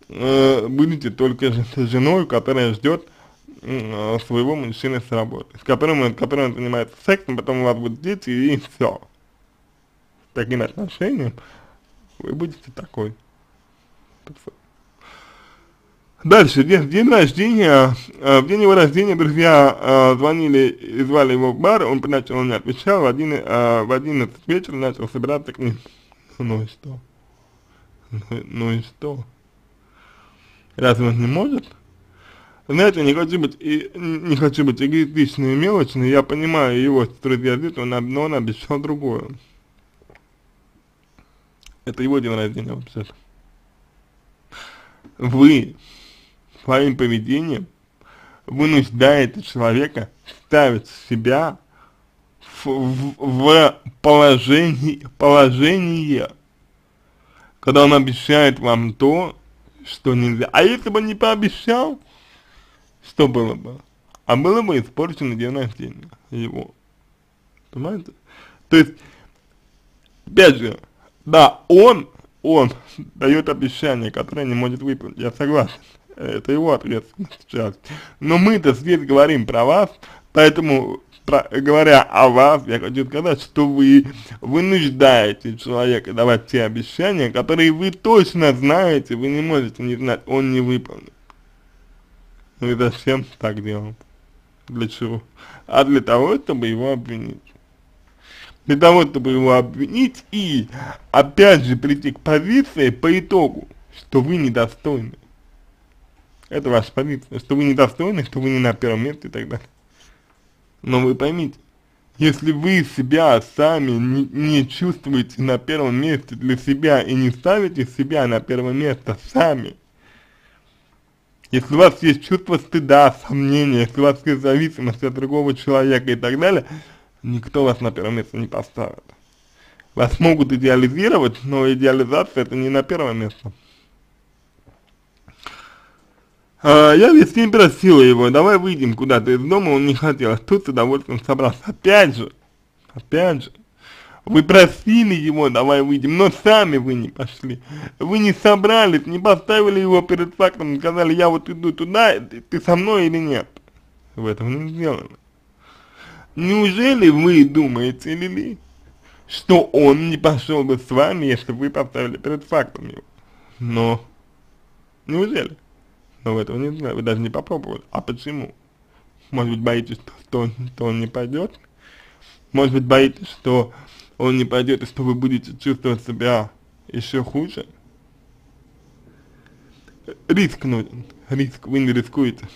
э, будете только женой, которая ждет э, своего мужчины с работы, с которым, которым он занимается сексом, потом у вас будут дети и все. С таким отношением вы будете такой. Дальше, день, день рождения, э, в день его рождения друзья э, звонили и звали его в бар, он поначалу не отвечал, в, один, э, в 11 вечера начал собираться к ним. Ну и что? Ну, ну и что? Разве он не может? Знаете, не хочу быть, и, не хочу быть эгоистичной и мелочной, я понимаю его, он, но он обещал другое. Это его день рождения вообще-то. Вы своим поведением вынуждаете человека ставить себя в, в, в положение, положение, когда он обещает вам то, что нельзя. А если бы не пообещал, что было бы? А было бы испорчено день рождения его. Понимаете? То есть, опять же, да, он, он дает обещание, которое не может выполнить, я согласен это его ответственность сейчас. Но мы-то здесь говорим про вас, поэтому, про, говоря о вас, я хочу сказать, что вы вынуждаете человека давать те обещания, которые вы точно знаете, вы не можете не знать, он не выполнит. Ну и зачем так делать? Для чего? А для того, чтобы его обвинить. Для того, чтобы его обвинить и, опять же, прийти к позиции по итогу, что вы недостойны. Это ваша позиция, что вы недостойны, что вы не на первом месте и так далее. Но вы поймите, если вы себя сами не, не чувствуете на первом месте для себя и не ставите себя на первое место сами, если у вас есть чувство стыда, сомнения, если у вас есть зависимость от другого человека и так далее, никто вас на первое место не поставит. Вас могут идеализировать, но идеализация это не на первое место. А, я весь день просила его, давай выйдем куда-то из дома, он не хотел, а тут с удовольствием собрался. Опять же, опять же, вы просили его, давай выйдем, но сами вы не пошли. Вы не собрались, не поставили его перед фактом, сказали, я вот иду туда, ты со мной или нет. В этом не сделано. Неужели вы думаете, Лили, что он не пошел бы с вами, если вы поставили перед фактом его? Но, неужели? Но вы этого не знаете, вы даже не попробовали. А почему? Может быть, боитесь, что, что он не пойдет? Может быть, боитесь, что он не пойдет и что вы будете чувствовать себя еще хуже? Риск нужен, риск, вы не рискуете.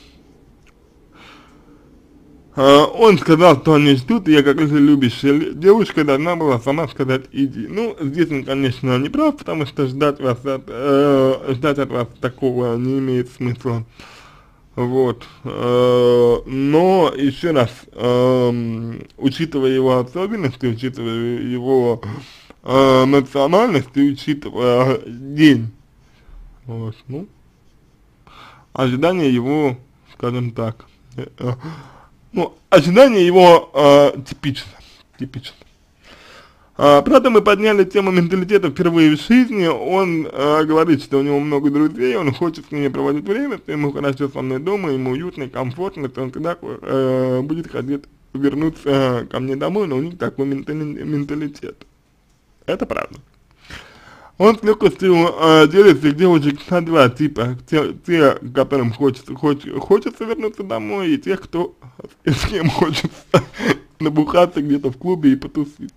А, он сказал, что они ждут, и я как любящая девушка должна была сама сказать иди. Ну, здесь он, конечно, не прав, потому что ждать вас от, э, ждать от вас такого не имеет смысла. Вот. Э, но, еще раз, э, учитывая его особенности, учитывая его э, национальность и учитывая день, вот, ну, ожидания его, скажем так, э, ну, ожидания его э, типично, типично. А, правда, мы подняли тему менталитета впервые в жизни, он э, говорит, что у него много друзей, он хочет с ними проводить время, что ему хорошо со мной дома, ему уютно и комфортно, что он когда э, будет хотеть вернуться э, ко мне домой, но у них такой менталитет. Это правда. Он с легкостью э, делит всех девушек на два типа, те, те которым хочется, хоч, хочется вернуться домой, и тех, кто с кем хочется набухаться где-то в клубе и потусить.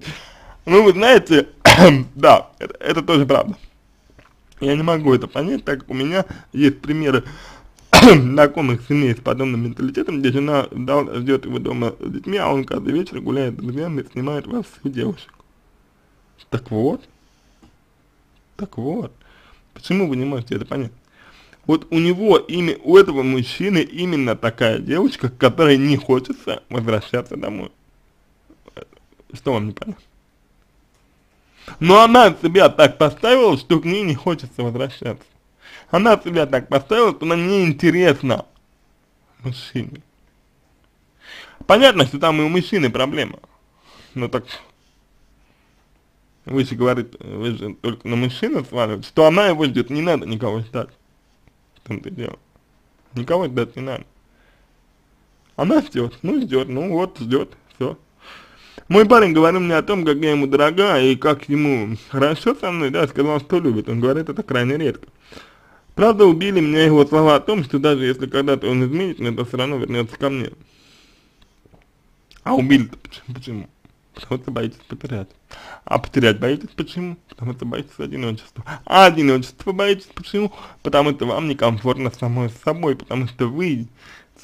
Ну, вы знаете, да, это, это тоже правда. Я не могу это понять, так как у меня есть примеры знакомых семей с подобным менталитетом, где жена ждет его дома с детьми, а он каждый вечер гуляет с друзьями и снимает вас всех девушек. Так вот, Так вот, почему вы не можете это понять? Вот у него, ими, у этого мужчины именно такая девочка, которой не хочется возвращаться домой. Что вам не понятно? Но она себя так поставила, что к ней не хочется возвращаться. Она себя так поставила, что она неинтересна мужчине. Понятно, что там и у мужчины проблема. Но так вы же говорите, вы же только на мужчину сваливаете, что она его ждет, не надо никого ждать. В том-то дело. Никого ждать не надо. Она ждет, ну ждет, ну вот ждет, все. Мой парень говорил мне о том, как я ему дорога и как ему хорошо со мной, да, сказал, что любит. Он говорит это крайне редко. Правда, убили меня его слова о том, что даже если когда-то он изменит, мне, то все равно вернется ко мне. А убили-то почему? Потому что боитесь потерять. А потерять боитесь почему? Потому что боитесь одиночества. А одиночество боитесь почему? Потому что вам некомфортно самой с собой, потому что вы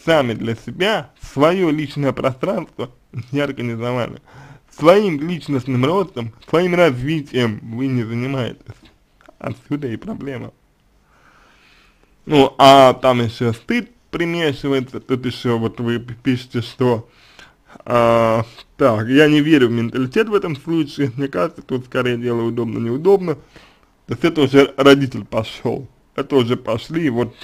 сами для себя свое личное пространство не организовали. Своим личностным ростом, своим развитием вы не занимаетесь. Отсюда и проблема. Ну, а там еще стыд примешивается, тут еще вот вы пишете, что а, так, я не верю в менталитет в этом случае, мне кажется, тут скорее дело удобно-неудобно, то есть это уже родитель пошел, это уже пошли вот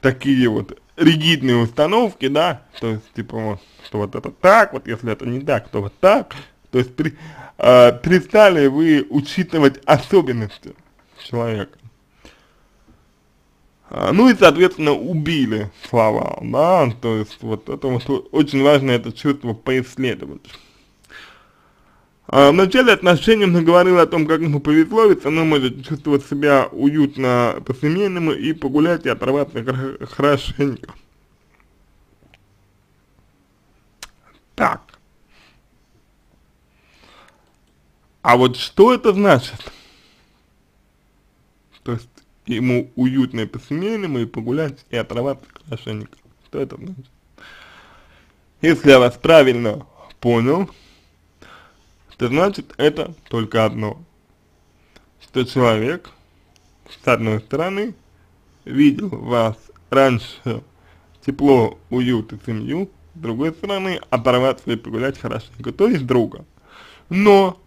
такие вот ригидные установки, да, то есть типа вот, что вот это так, вот если это не так, то вот так, то есть при, э, перестали вы учитывать особенности человека. А, ну и, соответственно, убили слова, да, то есть вот это вот очень важно это чувство поисследовать. А, в начале отношений он говорил о том, как ему повезло, ведь она может чувствовать себя уютно по-семейному и погулять и оторваться хорошенько. Так. А вот что это значит? То есть ему уютно по-семейному, и погулять, и оторваться хорошенько. Что это значит? Если я вас правильно понял, то значит это только одно. Что человек, с одной стороны, видел вас раньше тепло, уют и семью, с другой стороны, оторваться и погулять хорошенько, то есть друга. Но,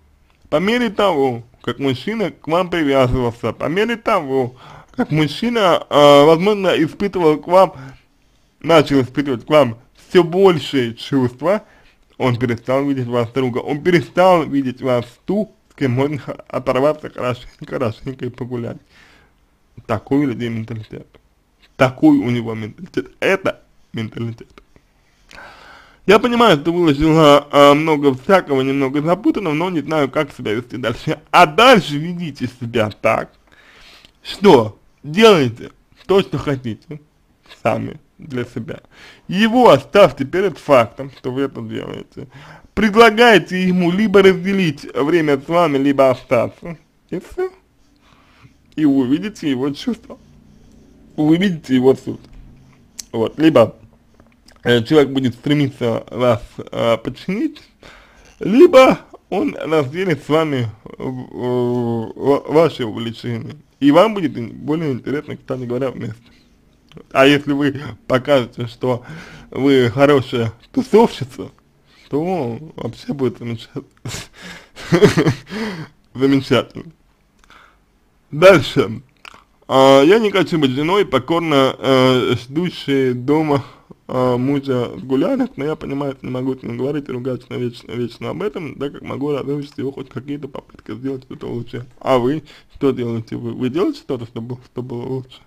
по мере того, как мужчина к вам привязывался, по мере того, как мужчина, э, возможно, испытывал к вам, начал испытывать к вам все большие чувства, он перестал видеть вас друга, он перестал видеть вас ту, с кем можно оторваться хорошенько, хорошенько и погулять. Такой у людей менталитет. Такой у него менталитет. Это менталитет. Я понимаю, что выложила а, много всякого, немного запутанного, но не знаю, как себя вести дальше. А дальше ведите себя так, что делайте то, что хотите, сами, для себя. Его оставьте перед фактом, что вы это делаете. Предлагайте ему либо разделить время с вами, либо остаться. И все. И увидите его чувства. Увидите его суть. Вот. Либо Э, человек будет стремиться вас э, подчинить, либо он разделит с вами э, ваши увлечения. И вам будет более интересно, кстати говоря, вместе. А если вы покажете, что вы хорошая тусовщица, то вообще будет замечательно. замечательно. Дальше. А, я не хочу быть женой, покорно э, ждущей дома э, мужа в гулянах, но я понимаю, что не могу с ним говорить и ругаться вечно, вечно об этом, так как могу разрушить его хоть какие-то попытки сделать что-то лучше. А вы что делаете? Вы, вы делаете что-то, чтобы, чтобы было лучше?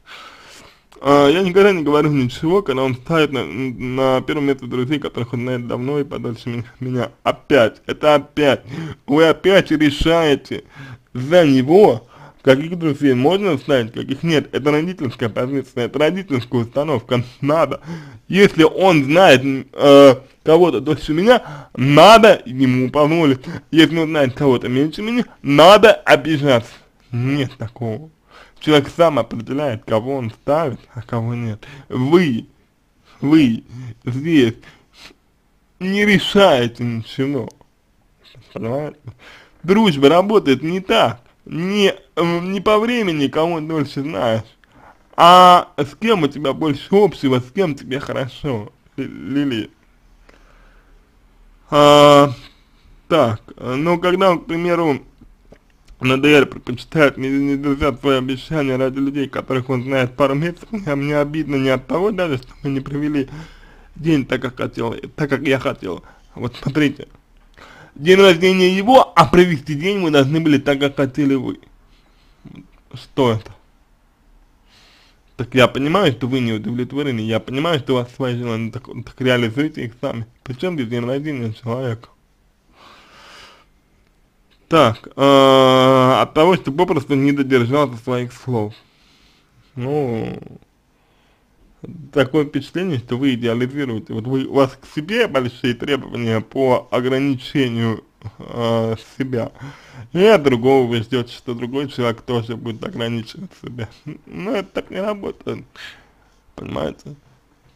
А, я никогда не говорю ничего, когда он ставит на, на первом месте друзей, которых он знает давно и подальше меня. Опять, это опять. Вы опять решаете за него, каких друзей можно ставить, каких нет. Это родительская позиция, это родительская установка. Надо. Если он знает э, кого-то дольше меня, надо ему позволить. Если он знает кого-то меньше меня, надо обижаться. Нет такого. Человек сам определяет, кого он ставит, а кого нет. Вы, вы здесь не решаете ничего. Понимаете? Дружба работает не так не, не по времени, кого дольше знаешь, а с кем у тебя больше общего, с кем тебе хорошо, Лили. А, так, ну когда, к примеру, НДР предпочитает не, держать свои обещания ради людей, которых он знает пару месяцев, мне, мне обидно не от того даже, что мы не провели день так, как хотел, так, как я хотел. Вот смотрите, день рождения его, а провести день мы должны были так, как хотели вы. Что это? Так я понимаю, что вы не удовлетворены, я понимаю, что у вас свои желания, так, так реализуйте их сами. Причем здесь день рождения человека? Так, э, от того, что попросту не додержался своих слов. Ну, такое впечатление, что вы идеализируете. Вот вы, у вас к себе большие требования по ограничению э, себя. И от другого вы ждете, что другой человек тоже будет ограничивать себя. Но это так не работает. Понимаете?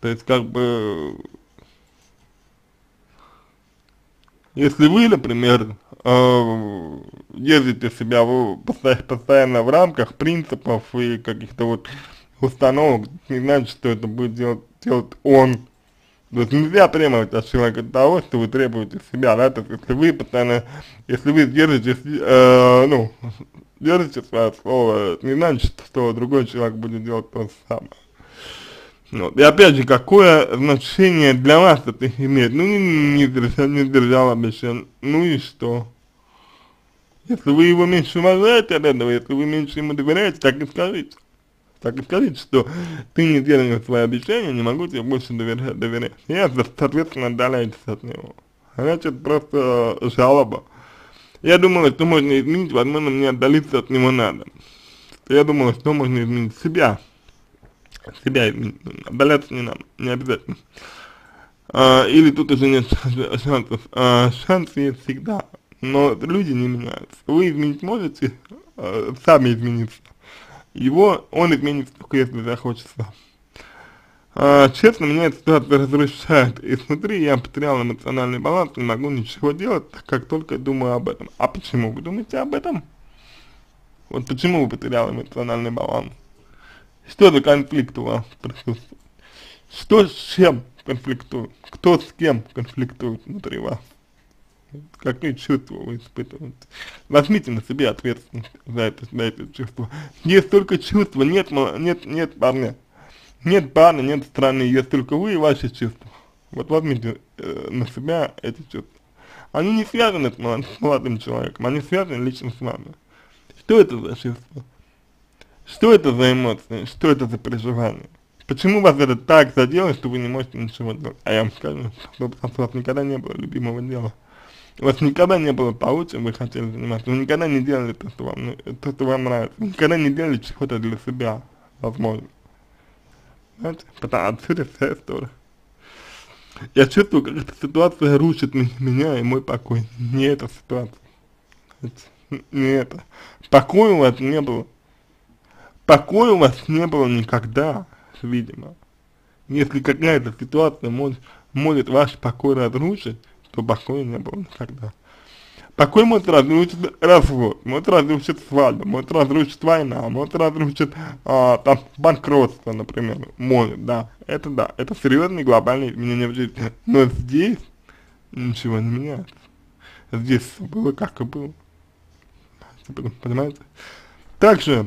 То есть как бы если вы, например, э, держите себя постоянно в рамках принципов и каких-то вот установок, не значит, что это будет делать, делать он. То есть нельзя требовать от человека того, что вы требуете себя, да, то есть если вы постоянно, если вы держите, э, ну, держите свое слово, не значит, что другой человек будет делать то же самое. Вот. И опять же, какое значение для вас это имеет? Ну, не, не, держал, не держал обещание, ну и что? Если вы его меньше уважаете от этого, если вы меньше ему доверяете, так и скажите. Так и скажите, что ты не делаешь свои обещания, не могу тебе больше доверять. доверять. И, соответственно, отдаляетесь от него. Значит, просто жалоба. Я думала, что можно изменить, возможно, мне отдалиться от него надо. Я думала, что можно изменить себя себя отдаляться не нам, не обязательно. А, или тут уже нет шансов. А, шанс есть всегда, но люди не меняются. Вы изменить можете, а, сами измениться. Его, он изменится только если захочет сам. А, честно, меня эта ситуация разрушает. Изнутри я потерял эмоциональный баланс, не могу ничего делать, как только думаю об этом. А почему вы думаете об этом? Вот почему вы потеряли эмоциональный баланс? Что за конфликт у вас присутствует? Что с чем конфликтует? Кто с кем конфликтует внутри вас? Какие чувства вы испытываете? Возьмите на себя ответственность за это, за это чувство. Есть только чувства, нет, нет, нет парня. Нет парня, нет страны, есть только вы и ваши чувства. Вот возьмите э, на себя эти чувства. Они не связаны с молодым человеком, они связаны лично с вами. Что это за чувство? Что это за эмоции? Что это за переживания? Почему вас это так задело, что вы не можете ничего делать? А я вам скажу, что у вас никогда не было любимого дела. У вас никогда не было чем вы хотели заниматься. Вы никогда не делали то, что вам, ну, то, что вам нравится. Вы никогда не делали чего-то для себя, возможно. Знаете, потому отсюда вся история. Я чувствую, как эта ситуация рушит меня и мой покой. Не эта ситуация. Не это. Покоя у вас не было. Покоя у вас не было никогда, видимо. Если какая-то ситуация может, может ваш покой разрушить, то покоя не было никогда. Покой может разрушить развод, может разрушить свадьбу, может разрушить война, может разрушить а, там банкротство, например, может, да, это да, это серьезные глобальные изменения в жизни, но здесь ничего не меняется, здесь было как и было, понимаете? Также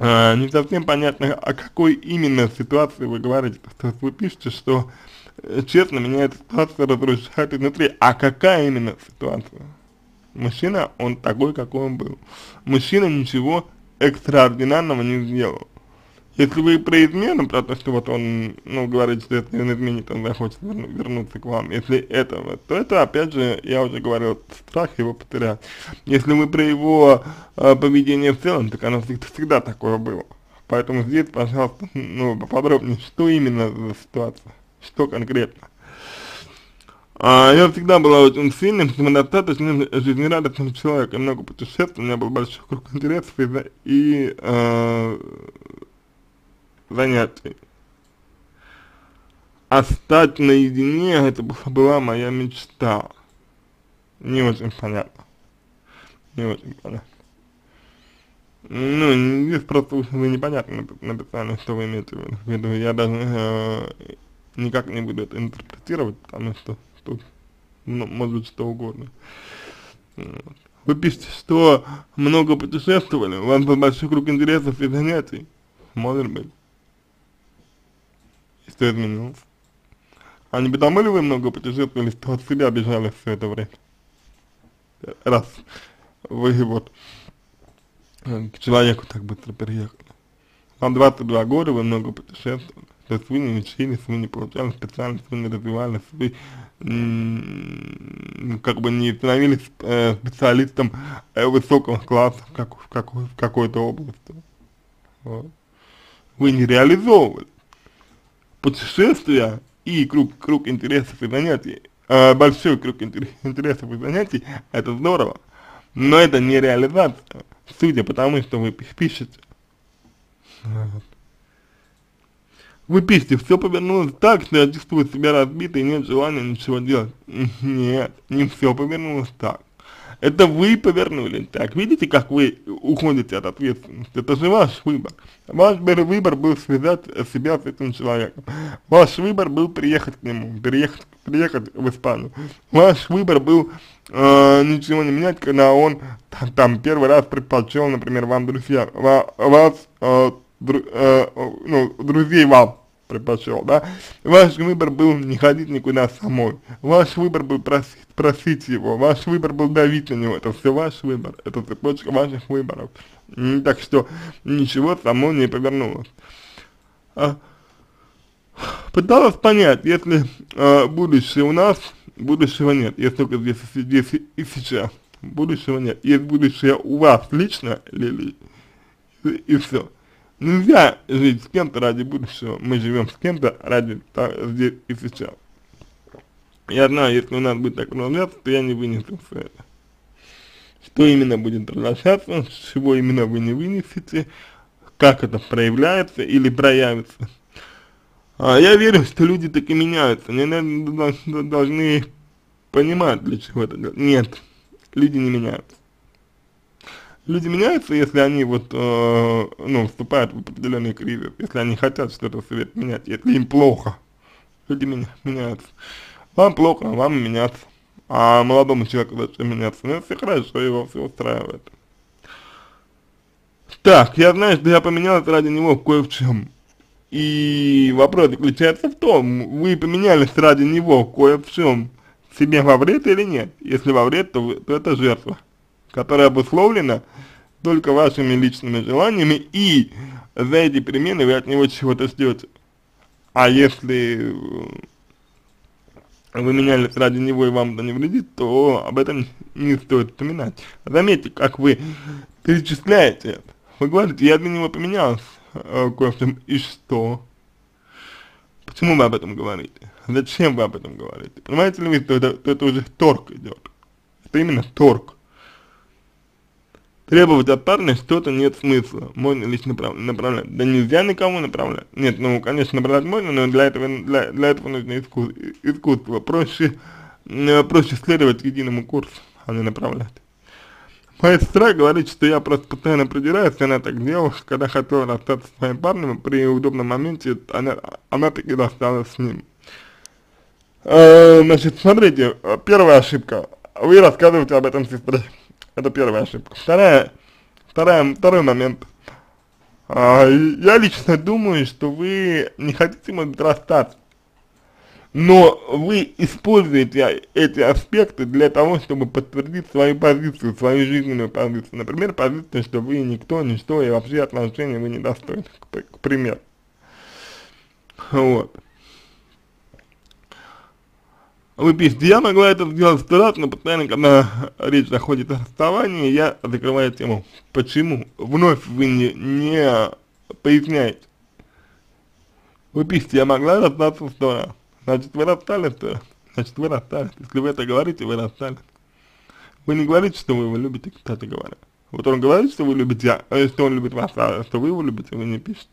э, не совсем понятно, о какой именно ситуации вы говорите. То есть вы пишете, что, э, честно, меня эта ситуация разрушает изнутри. А какая именно ситуация? Мужчина, он такой, какой он был. Мужчина ничего экстраординарного не сделал. Если вы про измену, про то, что вот он, ну, говорит, что если он изменит, он захочет верну, вернуться к вам, если этого, то это, опять же, я уже говорил, страх его потерять. Если вы про его э, поведение в целом, так оно всегда такое было. Поэтому здесь, пожалуйста, ну, поподробнее, что именно за ситуация, что конкретно. А, я всегда была очень сильным, самодостаточным, жизнерадостным человеком, много путешествий, у меня был большой круг интересов и, и э, занятий. А наедине, это была моя мечта. Не очень понятно. Не очень понятно. Ну, здесь просто вы непонятно написали, что вы имеете в виду. Я даже э, никак не буду это интерпретировать, потому что тут ну, может быть что угодно. Вы пишете, что много путешествовали, у вас был большой круг интересов и занятий. Может быть. И что изменилось? А не потому ли вы много путешествовали, что от себя бежали все это время? Раз вы вот к человеку так быстро переехали. Вам 22 года, вы много путешествовали. То есть вы не учились, вы не получали специальность, вы не развивались, вы как бы не становились э, специалистом э, высокого класса в, как, в, какой, в какой-то области. Вот. Вы не реализовывали. Путешествия и круг, круг интересов и занятий, э, большой круг интересов и занятий, это здорово, но это не реализация, судя по тому, что вы пишете. Вот. Вы пишете, все повернулось так, что я чувствую себя разбитой и нет желания ничего делать. Нет, не все повернулось так. Это вы повернули так. Видите, как вы уходите от ответственности? Это же ваш выбор. Ваш выбор был связать себя с этим человеком. Ваш выбор был приехать к нему, переехать, приехать в Испанию. Ваш выбор был э, ничего не менять, когда он там, первый раз предпочел, например, вам друзья, вас э, э, ну, друзей вам предпочел, да, ваш выбор был не ходить никуда самой, ваш выбор был просить, просить его, ваш выбор был давить на него, это все ваш выбор, это цепочка ваших выборов, так что ничего само не повернулось. А, пыталась понять, если э, будущее у нас, будущего нет, есть только здесь, здесь и сейчас, будущего нет, есть будущее у вас лично, или, и, и все. Нельзя жить с кем-то ради будущего, мы живем с кем-то ради здесь и сейчас. Я знаю, если у нас будет так продолжаться, то я не вынесу все это. Что именно будет продолжаться, чего именно вы не вынесете, как это проявляется или проявится. А я верю, что люди так и меняются, они должны понимать, для чего это. Нет, люди не меняются люди меняются, если они вот, э, ну, вступают в определенный кризис, если они хотят что-то в себе менять, если им плохо, люди меня, меняются. Вам плохо, вам меняться. А молодому человеку зачем меняться? Ну, все хорошо, его все устраивает. Так, я знаю, что я поменялась ради него кое в чем. И вопрос заключается в том, вы поменялись ради него кое в чем, себе во вред или нет. Если во вред, то, то это жертва которая обусловлена только вашими личными желаниями, и за эти перемены вы от него чего-то ждете. А если вы менялись ради него и вам это не вредит, то об этом не стоит вспоминать. Заметьте, как вы перечисляете это. Вы говорите, я для него поменялся э, кое в чем, и что? Почему вы об этом говорите? Зачем вы об этом говорите? Понимаете ли вы, что это, что это уже торг идет? Это именно торг. Требовать от парня что-то нет смысла, можно лишь направ направлять. Да нельзя никому направлять. Нет, ну, конечно, направлять можно, но для этого, для, для этого нужно искус искусство. Проще, э, проще следовать единому курсу, а не направлять. Моя сестра говорит, что я просто постоянно придираюсь, она так делала, когда хотела расстаться с своим парнем, при удобном моменте она, она таки рассталась с ним. Э, значит, смотрите, первая ошибка. Вы рассказываете об этом сестре. Это первая ошибка. Вторая, вторая, второй момент. А, я лично думаю, что вы не хотите, может расстаться. Но вы используете эти аспекты для того, чтобы подтвердить свою позицию, свою жизненную позицию. Например, позицию, что вы никто, ничто, и вообще отношения вы недостойны, к, к примеру. Вот. Вы пишете, я могла это сделать сто раз, но постоянно, когда речь заходит о расставании, я закрываю тему. Почему? Вновь вы не, не поясняете. Вы пишете, я могла расстаться сто раз. Значит, вы расстались сто раз. Значит, вы расстались. Если вы это говорите, вы расстались. Вы не говорите, что вы его любите, кстати говоря. Вот он говорит, что вы любите, а что он любит вас, а что вы его любите, вы не пишете.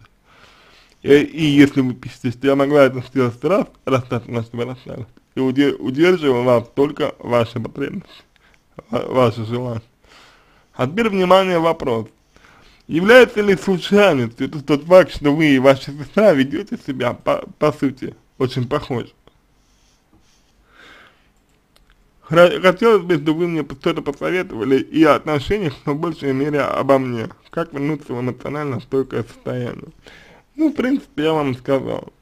И, и если вы пишете, что я могла это сделать сто раз, расстаться, значит, вы расстались и удерживал вас только ваши потребности, ваши желания. А теперь, внимание, вопрос. Является ли случайностью тот факт, что вы и ваша сестра ведете себя, по, по сути, очень похоже? Хотелось бы, чтобы вы мне что-то посоветовали и о отношениях, но в большей мере обо мне. Как вернуться в эмоционально стойкое состояние. Ну, в принципе, я вам сказал.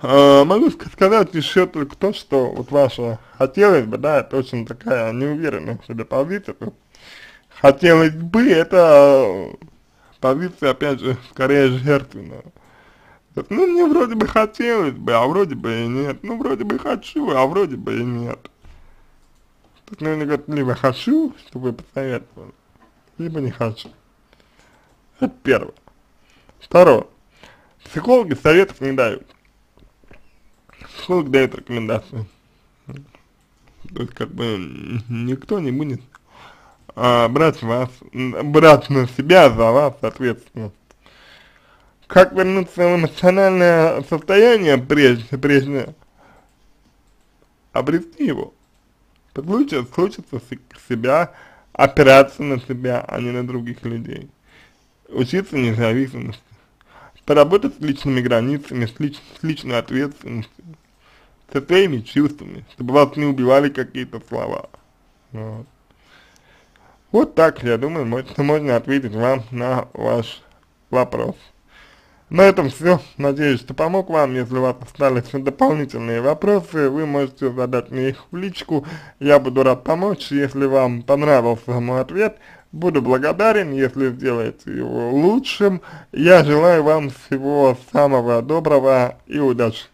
А, могу сказать еще только то, что вот ваша хотелось бы, да, это очень такая неуверенная в себе позиция. Хотелось бы, это позиция, опять же, скорее жертвенная. Ну, мне вроде бы хотелось бы, а вроде бы и нет. Ну, вроде бы хочу, а вроде бы и нет. Тут, наверное, говорит, либо хочу, чтобы посоветовали, либо не хочу. Это первое. Второе. Психологи советов не дают. Психолог дает рекомендации. То есть, как бы, никто не будет а, брать вас, брать на себя за вас ответственность. Как вернуться в эмоциональное состояние прежде, прежде обрести его? Случится, случится себя опираться на себя, а не на других людей. Учиться независимости. Поработать с личными границами, с, лич, с личной ответственностью, со своими чувствами, чтобы вас не убивали какие-то слова. Вот. Вот так, я думаю, можно, можно ответить вам на ваш вопрос. На этом все. Надеюсь, что помог вам. Если у вас остались дополнительные вопросы, вы можете задать мне их в личку. Я буду рад помочь. Если вам понравился мой ответ, буду благодарен, если сделаете его лучшим. Я желаю вам всего самого доброго и удачи.